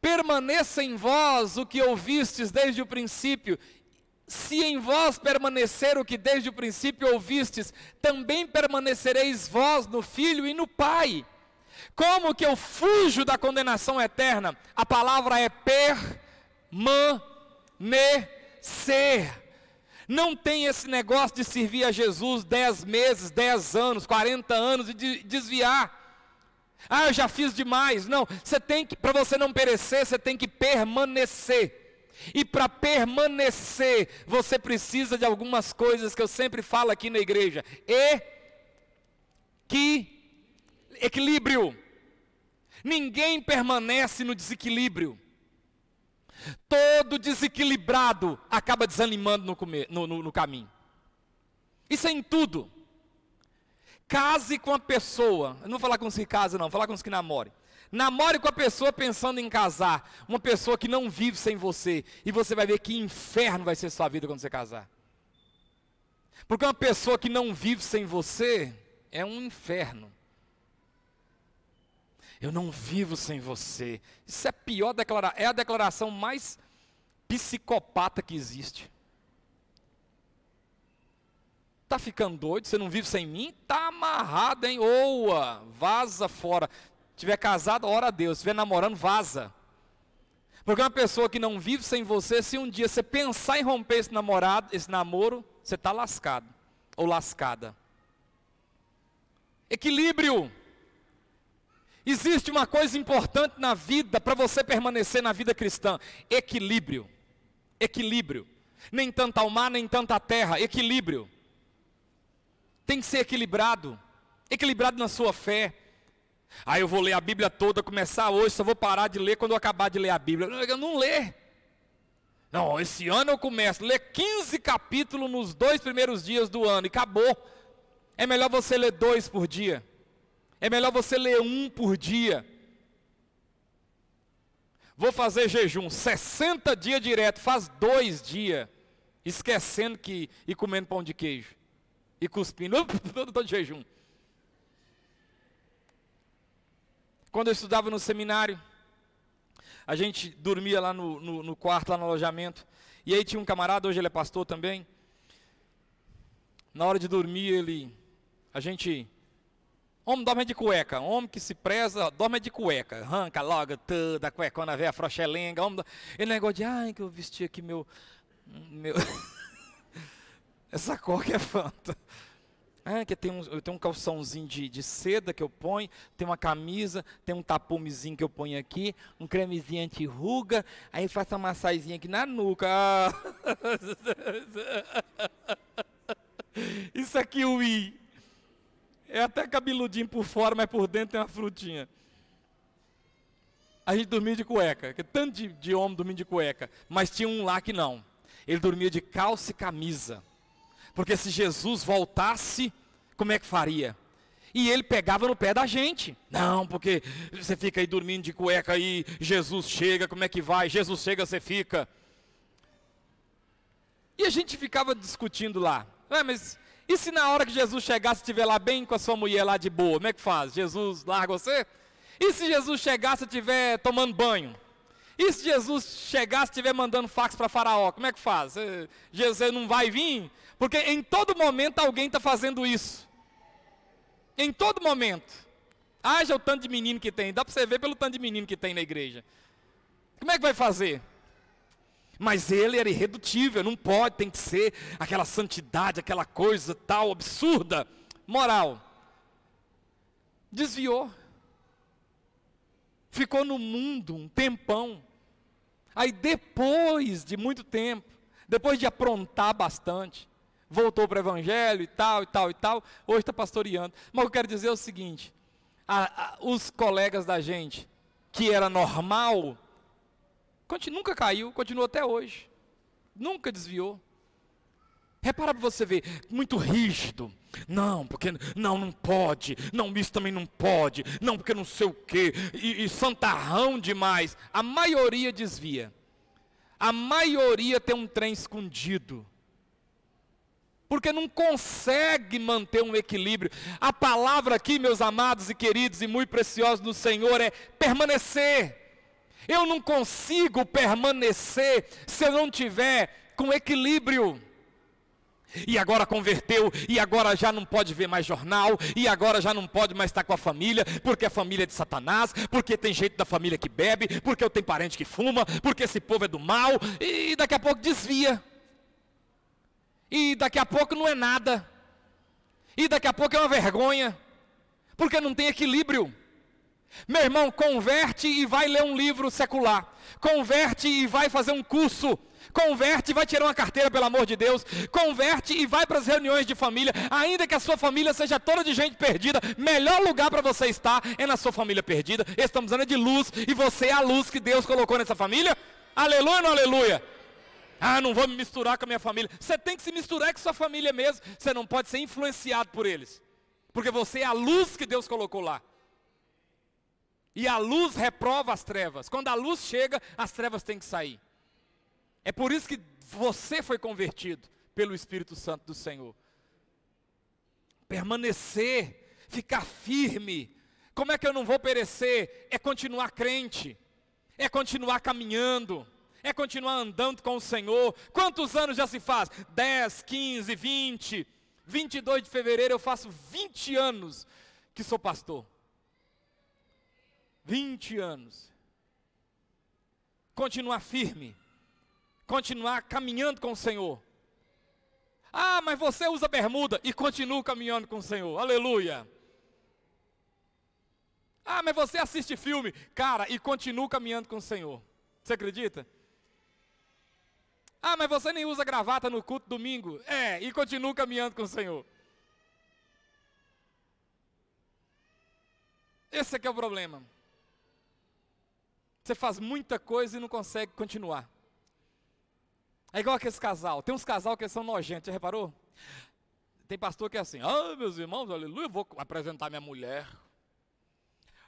permaneça em vós o que ouvistes desde o princípio. Se em vós permanecer o que desde o princípio ouvistes, também permanecereis vós no Filho e no Pai. Como que eu fujo da condenação eterna? A palavra é permanecer. Não tem esse negócio de servir a Jesus dez meses, dez anos, quarenta anos e de desviar. Ah, eu já fiz demais. Não, você tem que, para você não perecer, você tem que permanecer. E para permanecer, você precisa de algumas coisas que eu sempre falo aqui na igreja. E que equilíbrio. Ninguém permanece no desequilíbrio. Todo desequilibrado acaba desanimando no, comer, no, no, no caminho. Isso é em tudo. Case com a pessoa. Eu não vou falar com os que casam, não, vou falar com os que namorem. Namore com a pessoa pensando em casar. Uma pessoa que não vive sem você. E você vai ver que inferno vai ser sua vida quando você casar. Porque uma pessoa que não vive sem você é um inferno. Eu não vivo sem você. Isso é pior declarar, é a declaração mais psicopata que existe. Tá ficando doido? Você não vive sem mim? Tá amarrado, hein? Oa, vaza fora. Tiver casado, ora a Deus. Se estiver namorando, vaza. Porque uma pessoa que não vive sem você, se um dia você pensar em romper esse namorado, esse namoro, você está lascado ou lascada. Equilíbrio. Existe uma coisa importante na vida para você permanecer na vida cristã: equilíbrio. Equilíbrio. Nem tanto ao mar, nem tanto à terra. Equilíbrio tem que ser equilibrado, equilibrado na sua fé. Aí eu vou ler a Bíblia toda, começar hoje, só vou parar de ler quando eu acabar de ler a Bíblia. Eu não lê. Não, esse ano eu começo ler 15 capítulos nos dois primeiros dias do ano e acabou. É melhor você ler dois por dia. É melhor você ler um por dia. Vou fazer jejum 60 dias direto, faz dois dias, esquecendo que e comendo pão de queijo e cuspindo, todo, todo jejum. Quando eu estudava no seminário, a gente dormia lá no, no, no, quarto, lá no alojamento, E aí tinha um camarada, hoje ele é pastor também. Na hora de dormir, ele. A gente. Homem dorme de cueca. Homem que se preza, dorme de cueca. Arranca logo toda a cuecona velha, frochelenga. Homem, ele negócio de, ai, que eu vesti aqui meu. meu Essa que é fanta. Ah, que tem um, eu tenho um calçãozinho de, de, seda que eu ponho, tem uma camisa, tem um tapumezinho que eu ponho aqui, um cremezinho anti-ruga, aí faço uma massaginha aqui na nuca. Ah. Isso aqui, o I. É até cabeludinho por fora, mas por dentro tem uma frutinha. A gente dormia de cueca, que tanto de, de homem dormindo de cueca, mas tinha um lá que não. Ele dormia de calça e camisa. Porque se Jesus voltasse, como é que faria? E ele pegava no pé da gente. Não, porque você fica aí dormindo de cueca aí, Jesus chega, como é que vai? Jesus chega, você fica. E a gente ficava discutindo lá. É, mas e se na hora que Jesus chegasse, estiver lá bem com a sua mulher lá de boa, como é que faz? Jesus larga você? E se Jesus chegasse estiver tomando banho? E se Jesus chegasse estiver mandando fax para Faraó, como é que faz? Jesus não vai vir? Porque em todo momento alguém está fazendo isso. Em todo momento. Haja o tanto de menino que tem. Dá para você ver pelo tanto de menino que tem na igreja. Como é que vai fazer? Mas ele era irredutível, não pode, tem que ser aquela santidade, aquela coisa tal absurda. Moral. Desviou. Ficou no mundo um tempão. Aí depois de muito tempo, depois de aprontar bastante, voltou para o evangelho e tal, e tal, e tal, hoje está pastoreando. Mas eu quero dizer o seguinte: a, a, os colegas da gente, que era normal, nunca caiu, continua até hoje. Nunca desviou. Repara para você ver, muito rígido. Não, porque não, não pode. Não, isso também não pode. Não, porque não sei o quê. E, e santarrão demais. A maioria desvia. A maioria tem um trem escondido porque não consegue manter um equilíbrio. A palavra aqui, meus amados e queridos e muito preciosos no Senhor, é permanecer. Eu não consigo permanecer se eu não tiver com equilíbrio. E agora converteu, e agora já não pode ver mais jornal, e agora já não pode mais estar com a família, porque a família é de Satanás, porque tem jeito da família que bebe, porque eu tenho parente que fuma, porque esse povo é do mal, e daqui a pouco desvia. E daqui a pouco não é nada. E daqui a pouco é uma vergonha. Porque não tem equilíbrio. Meu irmão, converte e vai ler um livro secular. Converte e vai fazer um curso. Converte e vai tirar uma carteira, pelo amor de Deus. Converte e vai para as reuniões de família. Ainda que a sua família seja toda de gente perdida, melhor lugar para você estar é na sua família perdida. Estamos usando de luz e você é a luz que Deus colocou nessa família. Aleluia ou não aleluia? Ah, não vou me misturar com a minha família. Você tem que se misturar com sua família mesmo. Você não pode ser influenciado por eles. Porque você é a luz que Deus colocou lá. E a luz reprova as trevas. Quando a luz chega, as trevas têm que sair. É por isso que você foi convertido pelo Espírito Santo do Senhor. Permanecer, ficar firme. Como é que eu não vou perecer? É continuar crente, é continuar caminhando é continuar andando com o Senhor. Quantos anos já se faz? 10, 15, 20. 22 de fevereiro eu faço 20 anos que sou pastor. 20 anos. Continuar firme. Continuar caminhando com o Senhor. Ah, mas você usa bermuda e continua caminhando com o Senhor. Aleluia. Ah, mas você assiste filme, cara, e continua caminhando com o Senhor. Você acredita? Ah, mas você nem usa gravata no culto domingo. É, e continua caminhando com o Senhor. Esse é que é o problema. Você faz muita coisa e não consegue continuar. É igual aqueles casal. Tem uns casal que são nojentos, já reparou? Tem pastor que é assim, ah, meus irmãos, aleluia, vou apresentar minha mulher.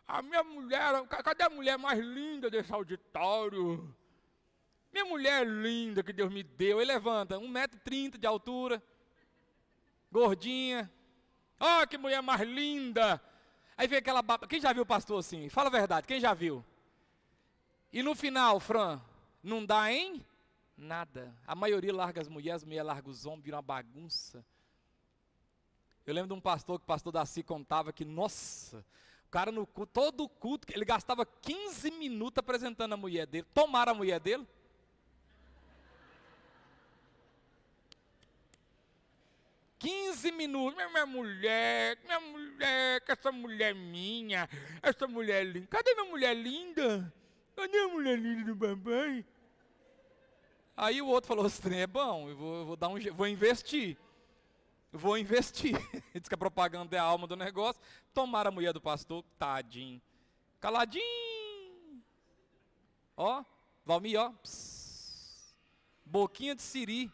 A minha mulher, cadê a mulher mais linda desse auditório? Minha mulher linda que Deus me deu. Ele levanta, 1,30m de altura, gordinha. Ó, oh, que mulher mais linda. Aí vem aquela baba. Quem já viu o pastor assim? Fala a verdade, quem já viu? E no final, Fran, não dá em Nada. A maioria larga as mulheres, as mulheres largam os homens, vira uma bagunça. Eu lembro de um pastor que o pastor Daci contava que, nossa, o cara no culto, todo culto, ele gastava 15 minutos apresentando a mulher dele. Tomaram a mulher dele? Quinze minutos, minha, mulher, minha mulher, que essa mulher minha, essa mulher linda. Cadê minha mulher linda? Cadê a mulher linda do papai? Aí o outro falou assim, é bom, eu vou, eu vou dar um, vou investir vou investir. Diz que a propaganda é a alma do negócio. Tomaram a mulher do pastor, tadinho. Caladinho. Ó, Valmir, ó. Pss, boquinha de siri.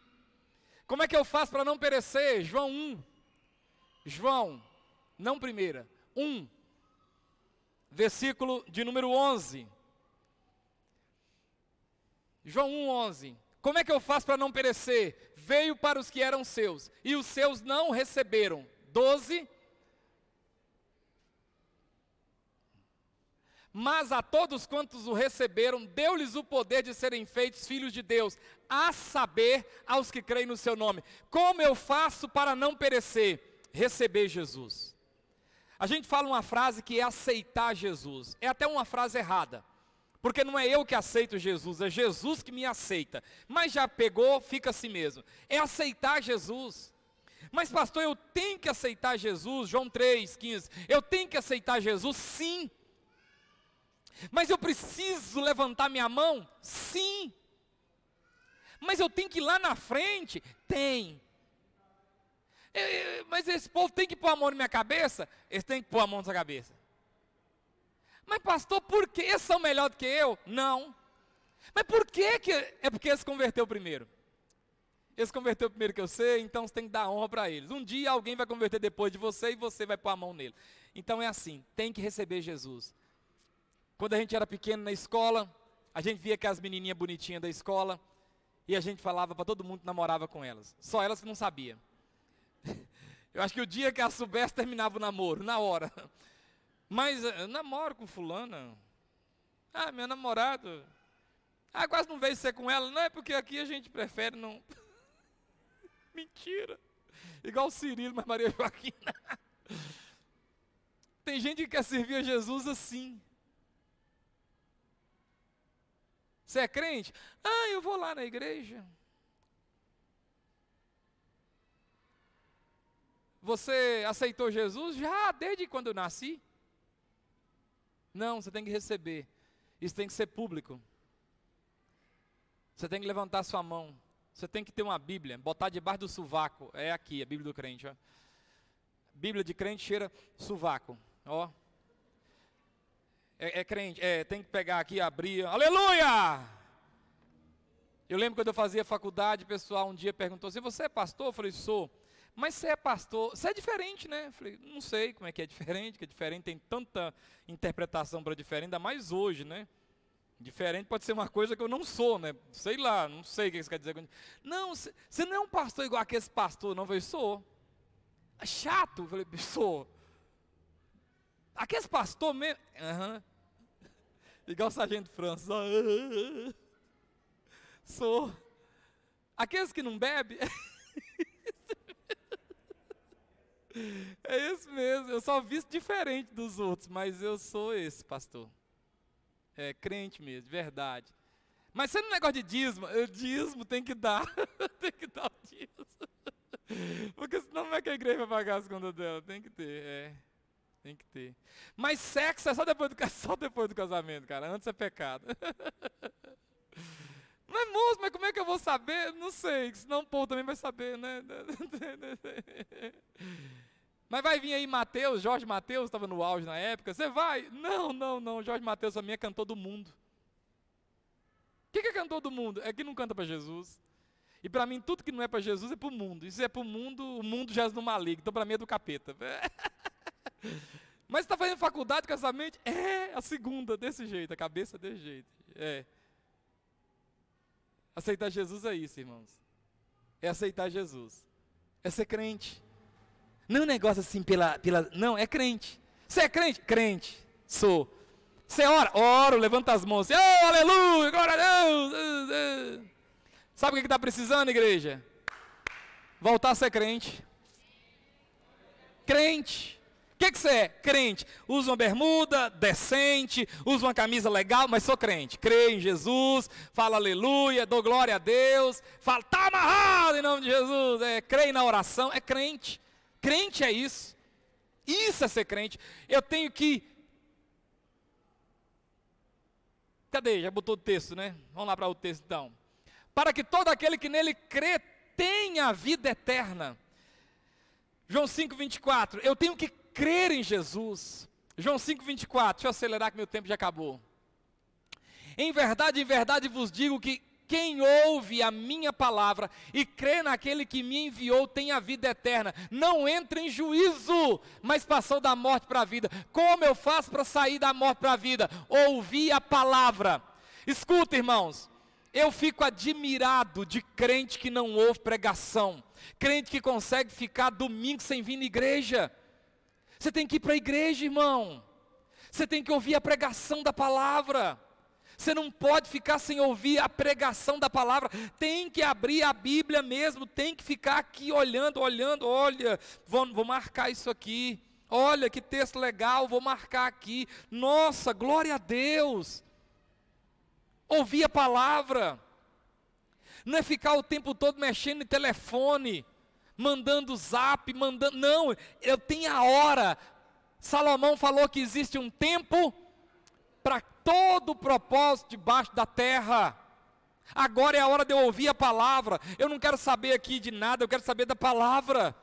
Como é que eu faço para não perecer? João 1. João, não primeira. 1. Versículo de número 11. João 1, 11. Como é que eu faço para não perecer? Veio para os que eram seus, e os seus não receberam. Doze. Mas a todos quantos o receberam, deu-lhes o poder de serem feitos filhos de Deus, a saber, aos que creem no seu nome. Como eu faço para não perecer? Receber Jesus. A gente fala uma frase que é aceitar Jesus. É até uma frase errada. Porque não é eu que aceito Jesus, é Jesus que me aceita. Mas já pegou, fica assim mesmo. É aceitar Jesus. Mas, pastor, eu tenho que aceitar Jesus, João 3,15. Eu tenho que aceitar Jesus, sim. Mas eu preciso levantar minha mão? Sim. Mas eu tenho que ir lá na frente? Tem. mas esse povo tem que pôr a mão na minha cabeça? Eles têm que pôr a mão na sua cabeça. Mas pastor, por que são melhor do que eu? Não. Mas por que que é porque eles converteu primeiro? Eles converteu primeiro que eu sei, então você tem que dar honra para eles. Um dia alguém vai converter depois de você e você vai pôr a mão nele. Então é assim, tem que receber Jesus. Quando a gente era pequeno na escola, a gente via que as menininhas bonitinhas da escola e a gente falava para todo mundo que namorava com elas. Só elas que não sabiam. Eu acho que o dia que a soubesse terminava o namoro, na hora. Mas eh, eu namoro com fulana. Ah, meu namorado. Ah, quase não veio ser com ela. Não é porque aqui a gente prefere não. Mentira. Igual o Cirilo, mas Maria Joaquina. Tem gente que quer servir a Jesus assim. Você é crente? Ah, eu vou lá na igreja. Você aceitou Jesus? Já, desde quando eu nasci. Não, você tem que receber. Isso tem que ser público. Você tem que levantar sua mão. Você tem que ter uma Bíblia, botar debaixo do sovaco. É aqui, a Bíblia do crente. Ó. Bíblia de crente cheira sovaco. Ó. É, é crente, é, tem que pegar aqui, abrir. Aleluia! Eu lembro quando eu fazia faculdade, pessoal um dia perguntou assim: Você é pastor? Eu falei: Sou. Mas você é pastor, você é diferente, né? Eu falei, não sei como é que é diferente, que é diferente, tem tanta interpretação para diferente, ainda mais hoje, né? Diferente pode ser uma coisa que eu não sou, né? Sei lá, não sei o que isso quer dizer. Não, você não é um pastor igual aquele pastor, não. Eu falei, sou. É chato. Eu falei, sou. Aqueles pastor mesmo. Uhum. Igual o sargento França. Sou. Aqueles que não bebem. É isso mesmo, eu só visto diferente dos outros, mas eu sou esse pastor. É crente mesmo, de verdade. Mas sendo um negócio de dízimo, o dízimo tem que dar, tem que dar o dízimo. Porque senão não é que a igreja vai pagar as contas dela, tem que ter, é. Tem que ter. Mas sexo é só depois do, só depois do casamento, cara. Antes é pecado. Mas moço, mas como é que eu vou saber? Não sei, senão o povo também vai saber, né? Mas vai vir aí Mateus, Jorge Mateus estava no auge na época. Você vai? Não, não, não. Jorge Mateus para mim é cantor do mundo. O que, que é cantor do mundo? É que não canta para Jesus. E para mim, tudo que não é para Jesus é para o mundo. Isso é para o mundo, o mundo já é no maligno. Então, para mim, é do capeta. Mas está fazendo faculdade mente? É, a segunda, desse jeito, a cabeça desse jeito. É. Aceitar Jesus é isso, irmãos. É aceitar Jesus. É ser crente. Não é um negócio assim pela, pela. Não, é crente. Você é crente? Crente. Sou. Você ora? Oro, levanta as mãos. Oh, aleluia, glória a Deus. Sabe o que está precisando, igreja? Voltar a ser crente. Crente. O que, que você é? Crente. Usa uma bermuda decente, usa uma camisa legal, mas sou crente. Creio em Jesus, fala aleluia, dou glória a Deus, fala, está amarrado em nome de Jesus. É, creio na oração, é crente. Crente é isso. Isso é ser crente. Eu tenho que. Cadê? Já botou o texto, né? Vamos lá para o texto então. Para que todo aquele que nele crê tenha vida eterna. João 5,24. Eu tenho que crer em Jesus. João 5,24. Deixa eu acelerar que meu tempo já acabou. Em verdade, em verdade vos digo que quem ouve a minha palavra e crê naquele que me enviou tem a vida eterna. Não entra em juízo, mas passou da morte para a vida. Como eu faço para sair da morte para a vida? Ouvi a palavra. Escuta, irmãos. Eu fico admirado de crente que não ouve pregação, crente que consegue ficar domingo sem vir na igreja. Você tem que ir para a igreja, irmão. Você tem que ouvir a pregação da palavra. Você não pode ficar sem ouvir a pregação da palavra. Tem que abrir a Bíblia mesmo. Tem que ficar aqui olhando, olhando. Olha, vou, vou marcar isso aqui. Olha que texto legal, vou marcar aqui. Nossa, glória a Deus. Ouvir a palavra. Não é ficar o tempo todo mexendo em telefone, mandando zap, mandando. Não, eu tenho a hora. Salomão falou que existe um tempo para todo o propósito debaixo da terra. Agora é a hora de eu ouvir a palavra. Eu não quero saber aqui de nada, eu quero saber da palavra.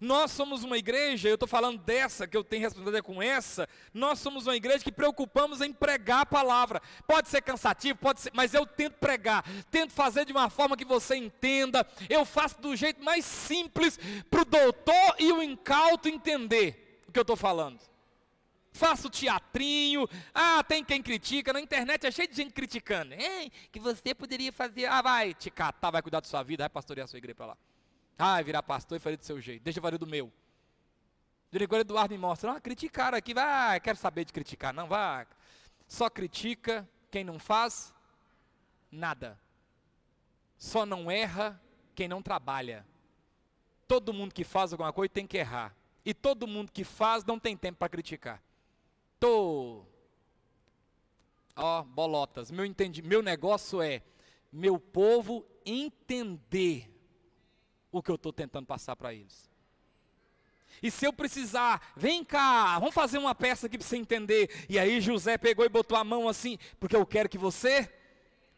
Nós somos uma igreja, eu estou falando dessa, que eu tenho responsabilidade com essa. Nós somos uma igreja que preocupamos em pregar a palavra. Pode ser cansativo, pode ser, mas eu tento pregar, tento fazer de uma forma que você entenda. Eu faço do jeito mais simples para o doutor e o incauto entender o que eu estou falando faço teatrinho. Ah, tem quem critica. Na internet é cheio de gente criticando. Que você poderia fazer. Ah, vai te catar, vai cuidar da sua vida, vai pastorear a sua igreja para lá. Ah, virar pastor e fazer do seu jeito. Deixa eu fazer do meu. De quando Eduardo me mostra, ah, criticar aqui, vai, quero saber de criticar. Não, vai. Só critica quem não faz nada. Só não erra quem não trabalha. Todo mundo que faz alguma coisa tem que errar. E todo mundo que faz não tem tempo para criticar. Tô. Ó, bolotas. Meu, entendi, meu negócio é meu povo entender o que eu estou tentando passar para eles. E se eu precisar, vem cá, vamos fazer uma peça aqui para você entender. E aí José pegou e botou a mão assim, porque eu quero que você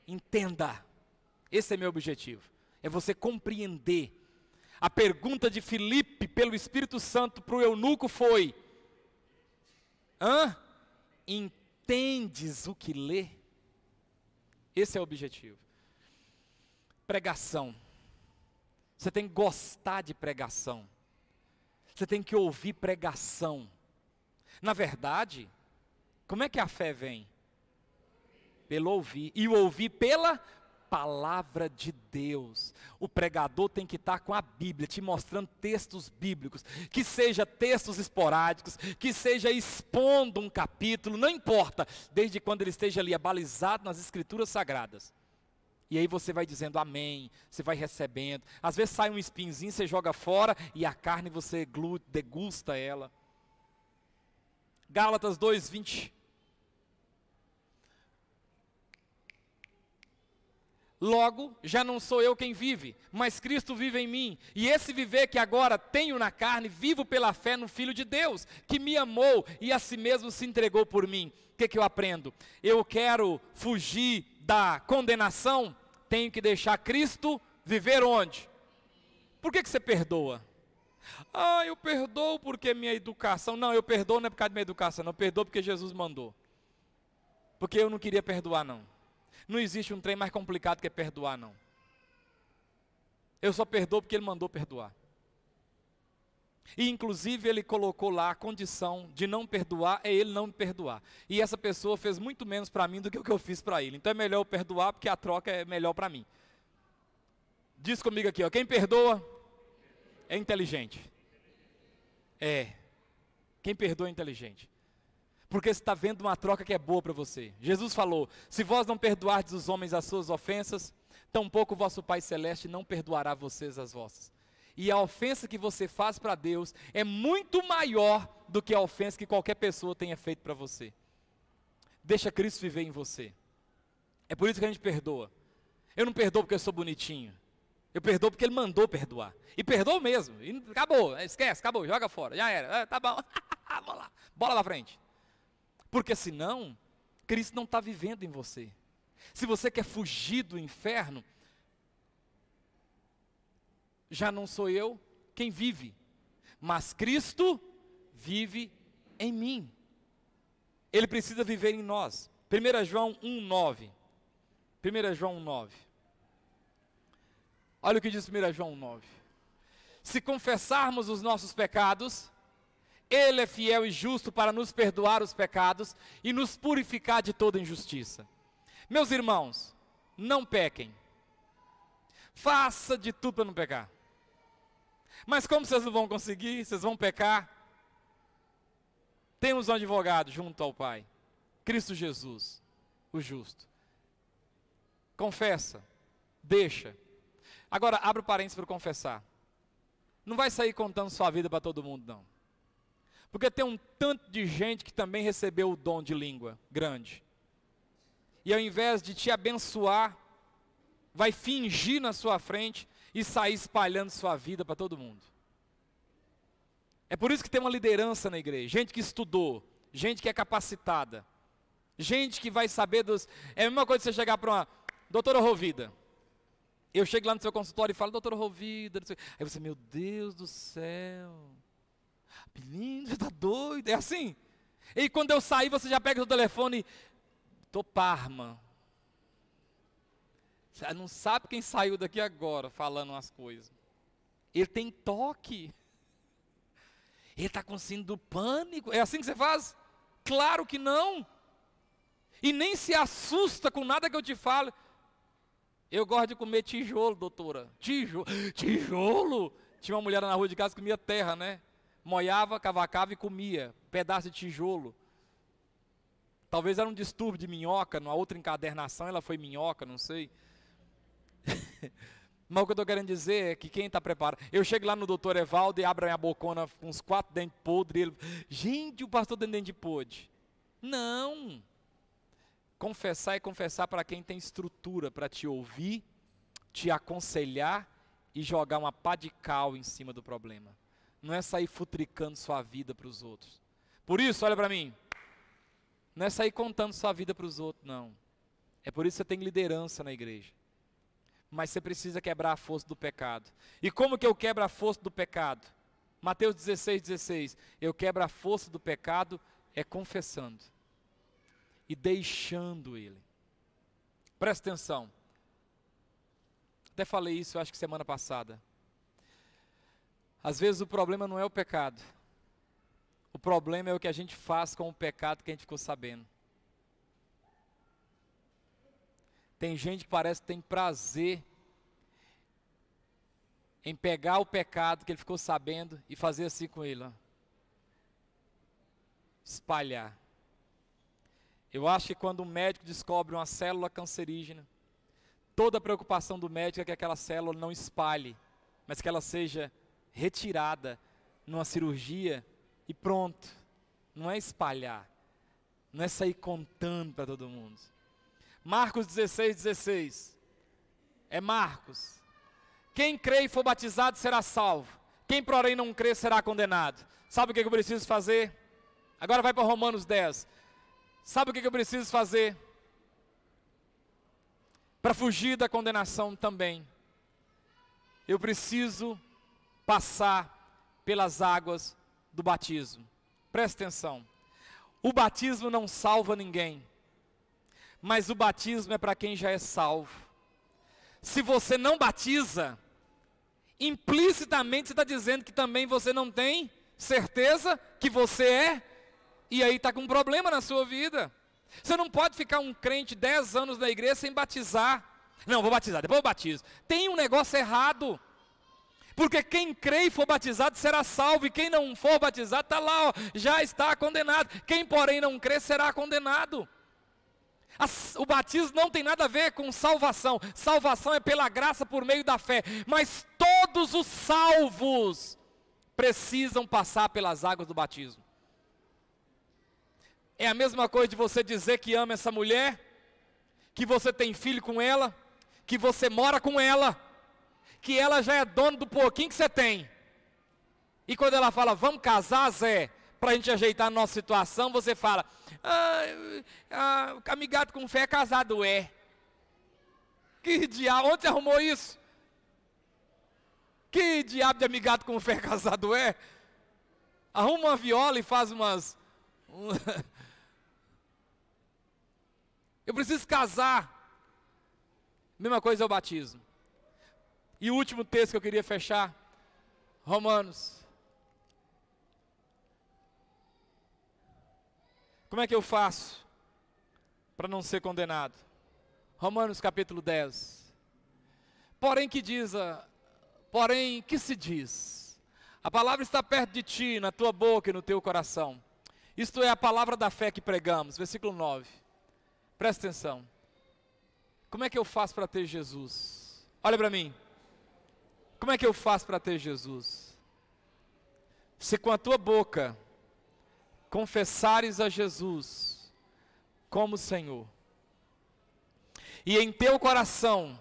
entenda. Esse é meu objetivo. É você compreender. A pergunta de Filipe pelo Espírito Santo para o eunuco foi: Hã? Entendes o que lê? Esse é o objetivo. Pregação. Você tem que gostar de pregação. Você tem que ouvir pregação. Na verdade, como é que a fé vem? Pelo ouvir. E o ouvir pela palavra de Deus. O pregador tem que estar com a Bíblia, te mostrando textos bíblicos, que seja textos esporádicos, que seja expondo um capítulo, não importa, desde quando ele esteja ali abalizado nas escrituras sagradas. E aí você vai dizendo amém, você vai recebendo. Às vezes sai um espinzinho, você joga fora e a carne você degusta ela. Gálatas 2, 20. Logo, já não sou eu quem vive, mas Cristo vive em mim. E esse viver que agora tenho na carne, vivo pela fé no Filho de Deus, que me amou e a si mesmo se entregou por mim. O que, que eu aprendo? Eu quero fugir da condenação, tenho que deixar Cristo viver onde? Por que, que você perdoa? Ah, eu perdoo porque minha educação. Não, eu perdoo não é por causa da minha educação, não. Eu perdoo porque Jesus mandou. Porque eu não queria perdoar, não. Não existe um trem mais complicado que é perdoar, não. Eu só perdoo porque ele mandou perdoar. E inclusive ele colocou lá a condição de não perdoar é ele não me perdoar. E essa pessoa fez muito menos para mim do que o que eu fiz para ele. Então é melhor eu perdoar porque a troca é melhor para mim. Diz comigo aqui, ó, quem perdoa é inteligente. É. Quem perdoa é inteligente porque você está vendo uma troca que é boa para você. Jesus falou: se vós não perdoardes os homens as suas ofensas, tampouco vosso Pai Celeste não perdoará vocês as vossas. E a ofensa que você faz para Deus é muito maior do que a ofensa que qualquer pessoa tenha feito para você. Deixa Cristo viver em você. É por isso que a gente perdoa. Eu não perdoo porque eu sou bonitinho. Eu perdoo porque Ele mandou perdoar. E perdoou mesmo. E acabou, esquece, acabou, joga fora. Já era, é, tá bom. Vamos lá, bola lá frente. Porque senão, Cristo não está vivendo em você. Se você quer fugir do inferno, já não sou eu quem vive, mas Cristo vive em mim. Ele precisa viver em nós. 1 João 1,9. 1 João 1,9. Olha o que diz 1 João 1,9. Se confessarmos os nossos pecados, Ele é fiel e justo para nos perdoar os pecados e nos purificar de toda injustiça. Meus irmãos, não pequem. Faça de tudo para não pecar. Mas como vocês não vão conseguir, vocês vão pecar. Temos um advogado junto ao Pai, Cristo Jesus, o justo. Confessa, deixa. Agora, abre o parênteses para confessar. Não vai sair contando sua vida para todo mundo, não. Porque tem um tanto de gente que também recebeu o dom de língua grande. E ao invés de te abençoar, vai fingir na sua frente e sair espalhando sua vida para todo mundo. É por isso que tem uma liderança na igreja, gente que estudou, gente que é capacitada, gente que vai saber dos. É a mesma coisa você chegar para uma doutora Rovida. Eu chego lá no seu consultório e falo, doutora Rovida, aí você, meu Deus do céu, menino, você está doido? É assim? E quando eu sair, você já pega o telefone, tô parma, você não sabe quem saiu daqui agora falando umas coisas. Ele tem toque. Ele está com síndrome do pânico. É assim que você faz? Claro que não. E nem se assusta com nada que eu te falo. Eu gosto de comer tijolo, doutora. Tijolo. Tijolo. Tinha uma mulher na rua de casa que comia terra, né? Moiava, cavacava e comia. Pedaço de tijolo. Talvez era um distúrbio de minhoca. Numa outra encadernação ela foi minhoca, não sei. Mas o que eu estou querendo dizer é que quem está preparado. Eu chego lá no doutor Evaldo e abro a minha bocona com uns quatro dentes podres. Ele, gente, o pastor tem dente podre. Não. Confessar é confessar para quem tem estrutura para te ouvir, te aconselhar e jogar uma pá de cal em cima do problema. Não é sair futricando sua vida para os outros. Por isso, olha para mim. Não é sair contando sua vida para os outros, não. É por isso que você tem liderança na igreja mas você precisa quebrar a força do pecado. E como que eu quebro a força do pecado? Mateus 16, 16. Eu quebro a força do pecado é confessando e deixando ele. Presta atenção. Até falei isso, acho que semana passada. Às vezes o problema não é o pecado. O problema é o que a gente faz com o pecado que a gente ficou sabendo. Tem gente que parece que tem prazer em pegar o pecado que ele ficou sabendo e fazer assim com ele. Ó. Espalhar. Eu acho que quando um médico descobre uma célula cancerígena, toda a preocupação do médico é que aquela célula não espalhe, mas que ela seja retirada numa cirurgia e pronto. Não é espalhar, não é sair contando para todo mundo. Marcos 16, 16. É Marcos. Quem crê e for batizado será salvo. Quem, porém, não crê será condenado. Sabe o que eu preciso fazer? Agora vai para Romanos 10. Sabe o que eu preciso fazer? Para fugir da condenação também. Eu preciso passar pelas águas do batismo. Presta atenção. O batismo não salva ninguém mas o batismo é para quem já é salvo. Se você não batiza, implicitamente você está dizendo que também você não tem certeza que você é, e aí está com um problema na sua vida. Você não pode ficar um crente 10 anos na igreja sem batizar. Não, vou batizar, depois eu batizo. Tem um negócio errado. Porque quem crê e for batizado será salvo, e quem não for batizado está lá, ó, já está condenado. Quem, porém, não crê será condenado. o batismo não tem nada a ver com salvação. Salvação é pela graça por meio da fé. Mas todos os salvos precisam passar pelas águas do batismo. É a mesma coisa de você dizer que ama essa mulher, que você tem filho com ela, que você mora com ela, que ela já é dona do pouquinho que você tem. E quando ela fala, vamos casar, Zé, para a gente ajeitar a nossa situação, você fala, ah, ah, amigado com fé é casado é. Que diabo, onde você arrumou isso? Que diabo de amigado com fé é casado é? Arruma uma viola e faz umas. Eu preciso casar. Mesma coisa é o batismo. E o último texto que eu queria fechar, Romanos Como é que eu faço para não ser condenado? Romanos capítulo 10. Porém que diz porém que se diz? A palavra está perto de ti, na tua boca e no teu coração. Isto é a palavra da fé que pregamos, versículo 9. Presta atenção. Como é que eu faço para ter Jesus? Olha para mim. Como é que eu faço para ter Jesus? Se com a tua boca confessares a Jesus como Senhor, e em teu coração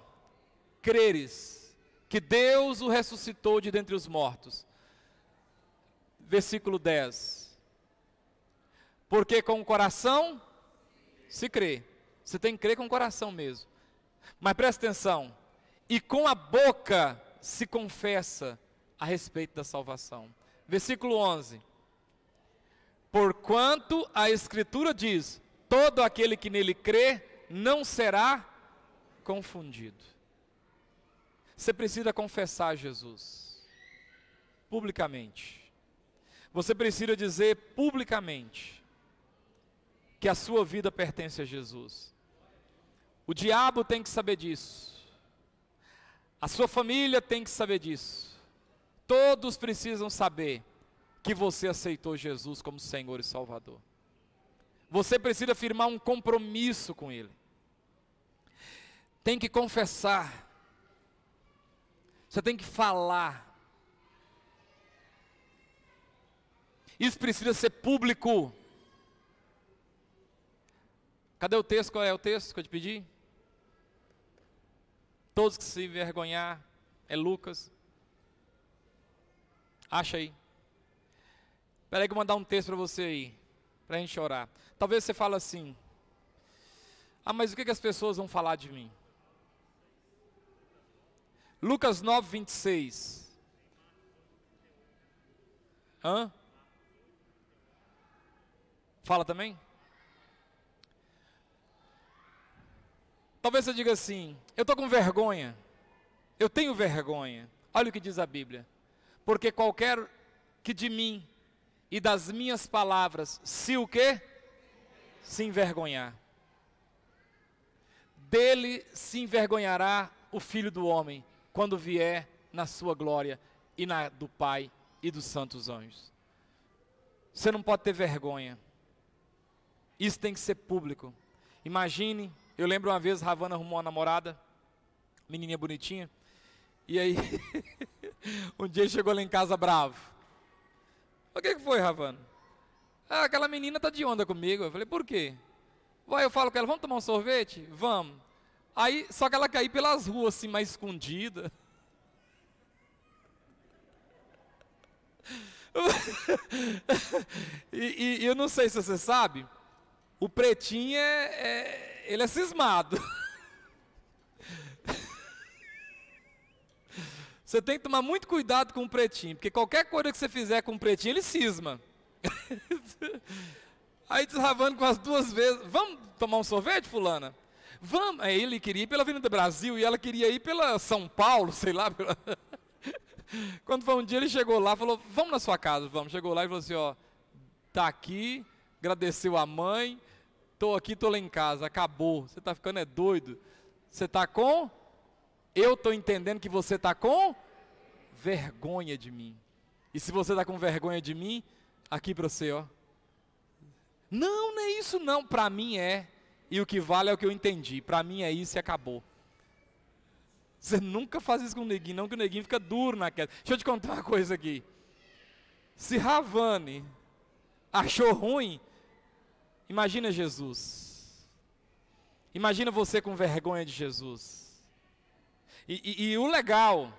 creres que Deus o ressuscitou de dentre os mortos. Versículo 10. Porque com o coração se crê. Você tem que crer com o coração mesmo. Mas presta atenção. E com a boca se confessa a respeito da salvação. Versículo 11. Porquanto a Escritura diz: todo aquele que nele crê não será confundido. Você precisa confessar Jesus publicamente. Você precisa dizer publicamente que a sua vida pertence a Jesus. O diabo tem que saber disso. A sua família tem que saber disso. Todos precisam saber que você aceitou Jesus como Senhor e Salvador. Você precisa firmar um compromisso com Ele. Tem que confessar. Você tem que falar. Isso precisa ser público. Cadê o texto? Qual é o texto que eu te pedi? Todos que se envergonhar, é Lucas. Acha aí. Espera aí que eu vou mandar um texto para você aí, para a gente orar. Talvez você fale assim, ah, mas o que, que as pessoas vão falar de mim? Lucas 9, 26. Hã? Fala também? Talvez você diga assim: eu estou com vergonha. Eu tenho vergonha. Olha o que diz a Bíblia. Porque qualquer que de mim e das minhas palavras, se o quê? Se envergonhar. Dele se envergonhará o Filho do Homem, quando vier na sua glória e na do Pai e dos santos anjos. Você não pode ter vergonha. Isso tem que ser público. Imagine, eu lembro uma vez Ravana arrumou uma namorada, menininha bonitinha, e aí um dia chegou lá em casa bravo. O que, que foi, Ravana? Ah, aquela menina tá de onda comigo. Eu falei, por quê? Vai, eu falo com ela, vamos tomar um sorvete? Vamos. Aí, só que ela caiu pelas ruas, assim, mais escondida. e, e, eu não sei se você sabe, o pretinho é, é ele é cismado. Você tem que tomar muito cuidado com o pretinho, porque qualquer coisa que você fizer com o pretinho, ele cisma. Aí desravando com as duas vezes, vamos tomar um sorvete, fulana? Vamos. Aí ele queria ir pela Avenida Brasil e ela queria ir pela São Paulo, sei lá. Pela... Quando foi um dia, ele chegou lá, falou, vamos na sua casa, vamos. Chegou lá e falou assim, ó, tá aqui, agradeceu a mãe, tô aqui, tô lá em casa, acabou. Você tá ficando é doido. Você tá com eu estou entendendo que você está com vergonha de mim. E se você está com vergonha de mim, aqui para você, ó. Não, não é isso não. Para mim é. e o que vale é o que eu entendi. Para mim é isso e acabou. Você nunca faz isso com o neguinho, não, que o neguinho fica duro na queda. Deixa eu te contar uma coisa aqui. Se Ravane achou ruim, imagina Jesus. Imagina você com vergonha de Jesus. E, e, e o legal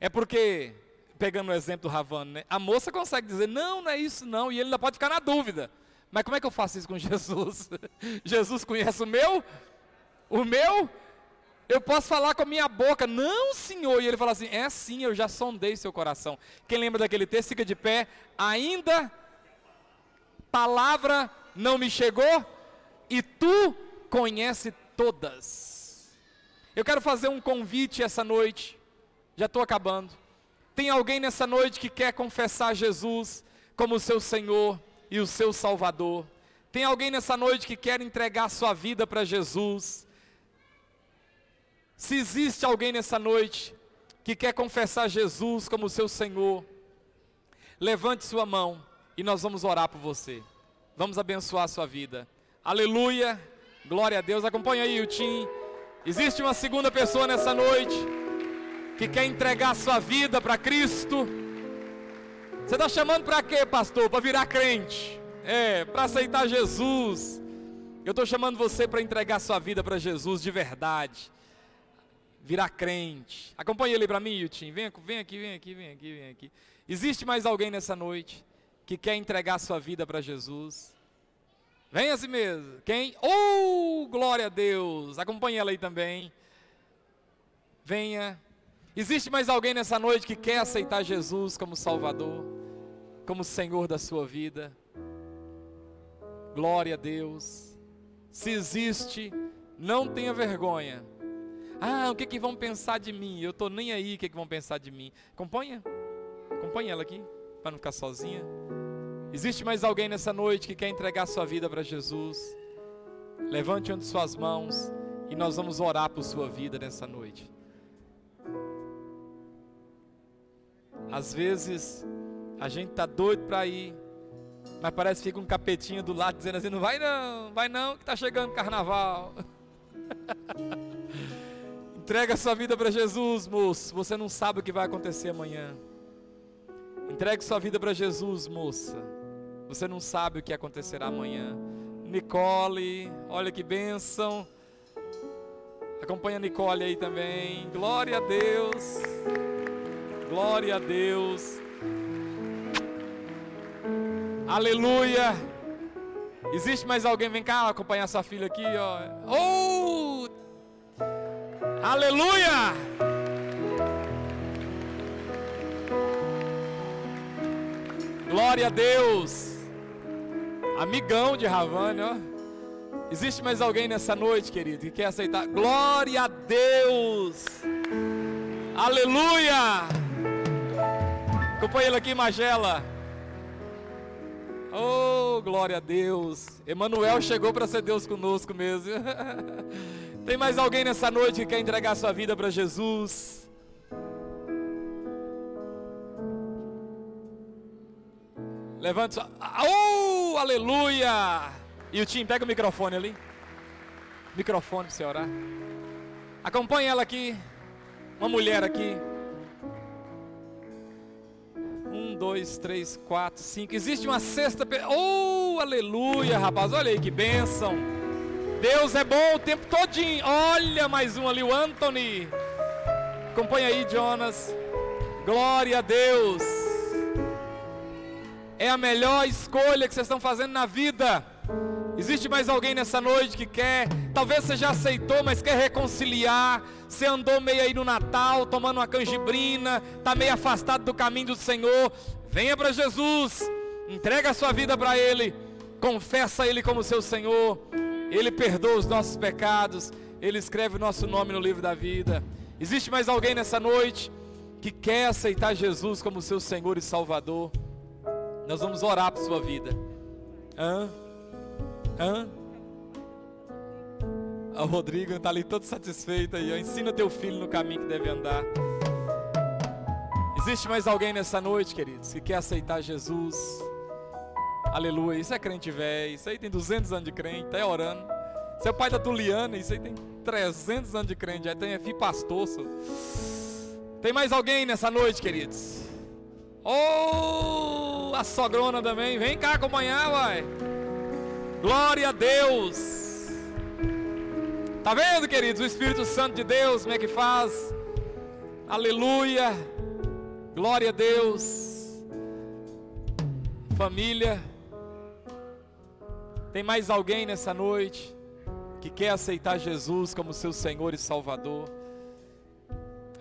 é porque, pegando o exemplo do Ravane, né, a moça consegue dizer, não, não é isso não, e ele ainda pode ficar na dúvida. Mas como é que eu faço isso com Jesus? Jesus conhece o meu? O meu? Eu posso falar com a minha boca, não, Senhor. E ele fala assim: é sim, eu já sondei seu coração. Quem lembra daquele texto, fica de pé. Ainda palavra não me chegou, e tu conhece todas. Eu quero fazer um convite essa noite, já estou acabando. Tem alguém nessa noite que quer confessar Jesus como seu Senhor e o seu Salvador? Tem alguém nessa noite que quer entregar sua vida para Jesus? Se existe alguém nessa noite que quer confessar Jesus como seu Senhor, levante sua mão e nós vamos orar por você. Vamos abençoar a sua vida. Aleluia, glória a Deus. Acompanha aí o Tim. Existe uma segunda pessoa nessa noite que quer entregar sua vida para Cristo. Você está chamando para quê, pastor? Para virar crente? É, para aceitar Jesus. Eu estou chamando você para entregar sua vida para Jesus de verdade virar crente. Acompanhe ele para mim, Yutin. Vem, vem aqui, vem aqui, vem aqui, vem aqui. Existe mais alguém nessa noite que quer entregar sua vida para Jesus? Vem assim mesmo. Quem? Oh, glória a Deus. Acompanhe ela aí também. Venha. Existe mais alguém nessa noite que quer aceitar Jesus como Salvador, como Senhor da sua vida? Glória a Deus. Se existe, não tenha vergonha ah, o que, que vão pensar de mim? Eu estou nem aí o que, que vão pensar de mim. Acompanha. Acompanha ela aqui, para não ficar sozinha. Existe mais alguém nessa noite que quer entregar sua vida para Jesus? Levante uma de suas mãos e nós vamos orar por sua vida nessa noite. Às vezes a gente tá doido para ir, mas parece que fica um capetinho do lado dizendo assim: não vai não, vai não, que está chegando carnaval. Entrega sua vida para Jesus, moço. Você não sabe o que vai acontecer amanhã. Entregue sua vida para Jesus, moça. Você não sabe o que acontecerá amanhã. Nicole, olha que bênção. Acompanha a Nicole aí também. Glória a Deus. Glória a Deus. Aleluia. Existe mais alguém? Vem cá acompanhar sua filha aqui, ó. Oh! Aleluia! Glória a Deus. Amigão de Ravane, ó. Existe mais alguém nessa noite, querido, que quer aceitar? Glória a Deus! Aleluia! Acompanha ele aqui, Magela. Oh, glória a Deus. Emanuel chegou para ser Deus conosco mesmo. Tem mais alguém nessa noite que quer entregar sua vida para Jesus? Levante sua. Oh, aleluia! E o Tim, pega o microfone ali. Microfone para você orar. Acompanhe ela aqui. Uma mulher aqui. Um, dois, três, quatro, cinco. Existe uma sexta. Oh, aleluia, rapaz. Olha aí que bênção. Deus é bom o tempo todinho. Olha mais um ali, o Anthony. Acompanha aí, Jonas. Glória a Deus. É a melhor escolha que vocês estão fazendo na vida. Existe mais alguém nessa noite que quer, talvez você já aceitou, mas quer reconciliar. Você andou meio aí no Natal, tomando uma canjibrina, está meio afastado do caminho do Senhor. Venha para Jesus, entrega a sua vida para Ele, confessa Ele como seu Senhor. Ele perdoa os nossos pecados, Ele escreve o nosso nome no livro da vida. Existe mais alguém nessa noite que quer aceitar Jesus como seu Senhor e Salvador? Nós vamos orar por sua vida. Hã? Hã? O Rodrigo está ali todo satisfeito aí. Ó. Ensina teu filho no caminho que deve andar. Existe mais alguém nessa noite, queridos, que quer aceitar Jesus? Aleluia. Isso é crente velho. Isso aí tem 200 anos de crente. Está orando. Você é pai da Tuliana, isso aí tem 300 anos de crente, já tem é filho pastor. Tem mais alguém nessa noite, queridos? Oh, a sogrona também, vem cá acompanhar, vai. Glória a Deus. Tá vendo, queridos, o Espírito Santo de Deus, como é que faz? Aleluia. Glória a Deus. Família. Tem mais alguém nessa noite que quer aceitar Jesus como seu Senhor e Salvador?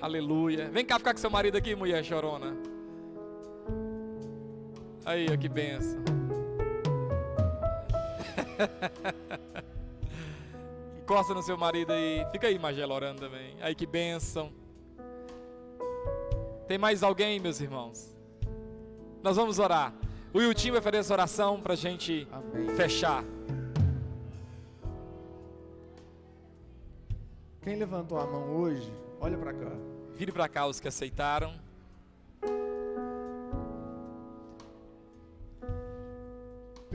Aleluia. Vem cá ficar com seu marido aqui, mulher chorona. Aí, ó, que benção. Encosta no seu marido aí. Fica aí, Magela, orando também. Aí, que benção. Tem mais alguém, meus irmãos? Nós vamos orar. O Wiltinho vai fazer essa oração para a gente Amém. fechar. Quem levantou a mão hoje, olha para cá. Vire para cá os que aceitaram.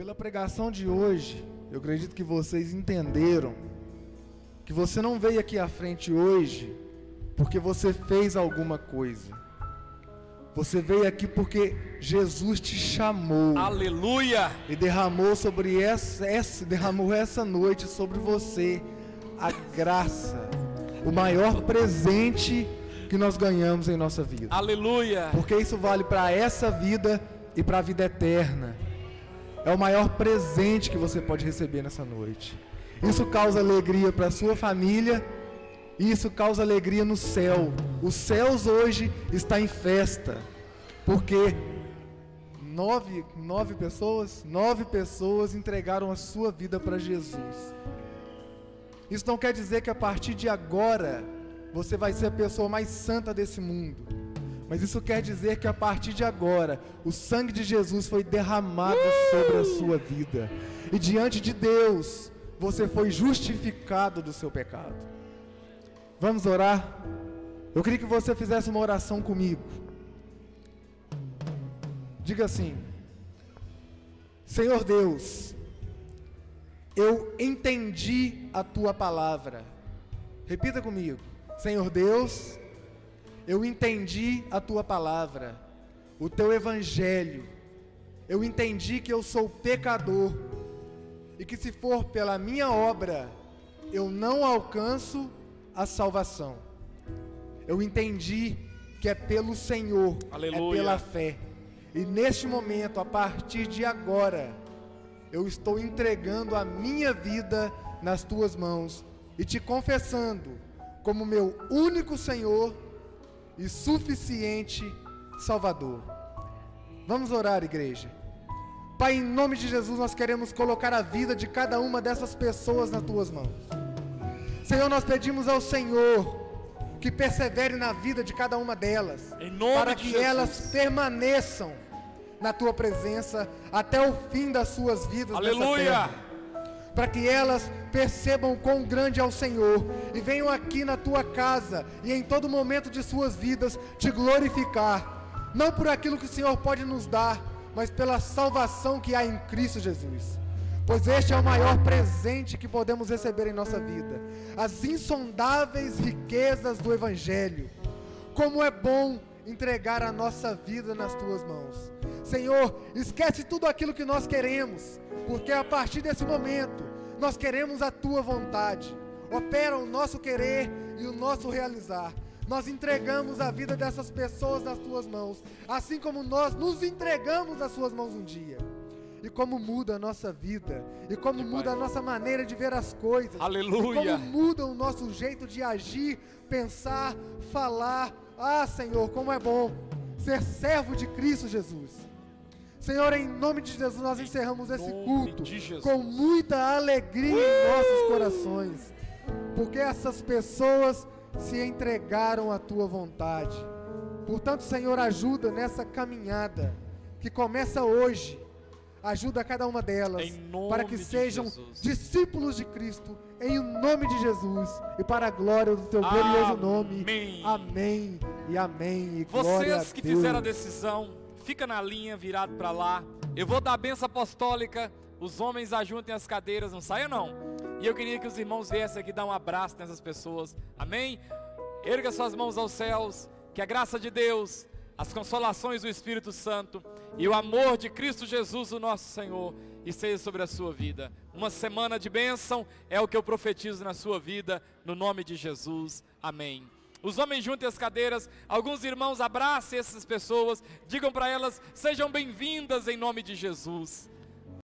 Pela pregação de hoje, eu acredito que vocês entenderam que você não veio aqui à frente hoje porque você fez alguma coisa. Você veio aqui porque Jesus te chamou. Aleluia! E derramou sobre essa, essa derramou essa noite sobre você a graça, o maior presente que nós ganhamos em nossa vida. Aleluia! Porque isso vale para essa vida e para a vida eterna. É o maior presente que você pode receber nessa noite. Isso causa alegria para a sua família isso causa alegria no céu. Os céus hoje está em festa, porque nove, nove pessoas, nove pessoas entregaram a sua vida para Jesus. Isso não quer dizer que a partir de agora você vai ser a pessoa mais santa desse mundo. Mas isso quer dizer que a partir de agora, o sangue de Jesus foi derramado sobre a sua vida. E diante de Deus, você foi justificado do seu pecado. Vamos orar? Eu queria que você fizesse uma oração comigo. Diga assim: Senhor Deus, eu entendi a tua palavra. Repita comigo. Senhor Deus, eu entendi a tua palavra, o teu evangelho. Eu entendi que eu sou pecador e que se for pela minha obra, eu não alcanço a salvação. Eu entendi que é pelo Senhor, é Aleluia. é pela fé. E neste momento, a partir de agora, eu estou entregando a minha vida nas tuas mãos e te confessando como meu único Senhor e suficiente Salvador. Vamos orar, igreja. Pai, em nome de Jesus, nós queremos colocar a vida de cada uma dessas pessoas nas tuas mãos. Senhor, nós pedimos ao Senhor que persevere na vida de cada uma delas, para que Jesus. elas permaneçam na tua presença até o fim das suas vidas. Aleluia! Para que elas percebam quão grande é o Senhor e venham aqui na tua casa e em todo momento de suas vidas te glorificar, não por aquilo que o Senhor pode nos dar, mas pela salvação que há em Cristo Jesus pois este é o maior presente que podemos receber em nossa vida. As insondáveis riquezas do Evangelho. Como é bom entregar a nossa vida nas tuas mãos. Senhor, esquece tudo aquilo que nós queremos, porque a partir desse momento nós queremos a tua vontade. Opera o nosso querer e o nosso realizar. Nós entregamos a vida dessas pessoas nas tuas mãos, assim como nós nos entregamos nas suas mãos um dia e como muda a nossa vida, e como muda a nossa maneira de ver as coisas, Aleluia. e como muda o nosso jeito de agir, pensar, falar. Ah, Senhor, como é bom ser servo de Cristo Jesus. Senhor, em nome de Jesus, nós encerramos esse culto com muita alegria em nossos corações, porque essas pessoas se entregaram à tua vontade. Portanto, Senhor, ajuda nessa caminhada que começa hoje Ajuda cada uma delas para que sejam discípulos de Cristo, em nome de Jesus e para a glória do teu glorioso nome. Amém e amém. E Vocês que fizeram a decisão, fica na linha virado para lá. Eu vou dar a benção apostólica. Os homens ajuntem as cadeiras, não saia não. E eu queria que os irmãos viessem aqui dar um abraço nessas pessoas. Amém? Erga suas mãos aos céus. Que a graça de Deus, as consolações do Espírito Santo e o amor de Cristo Jesus, o nosso Senhor, esteja sobre a sua vida. Uma semana de bênção é o que eu profetizo na sua vida, no nome de Jesus. Amém. Os homens juntem as cadeiras, alguns irmãos abracem essas pessoas, digam para elas: sejam bem-vindas em nome de Jesus.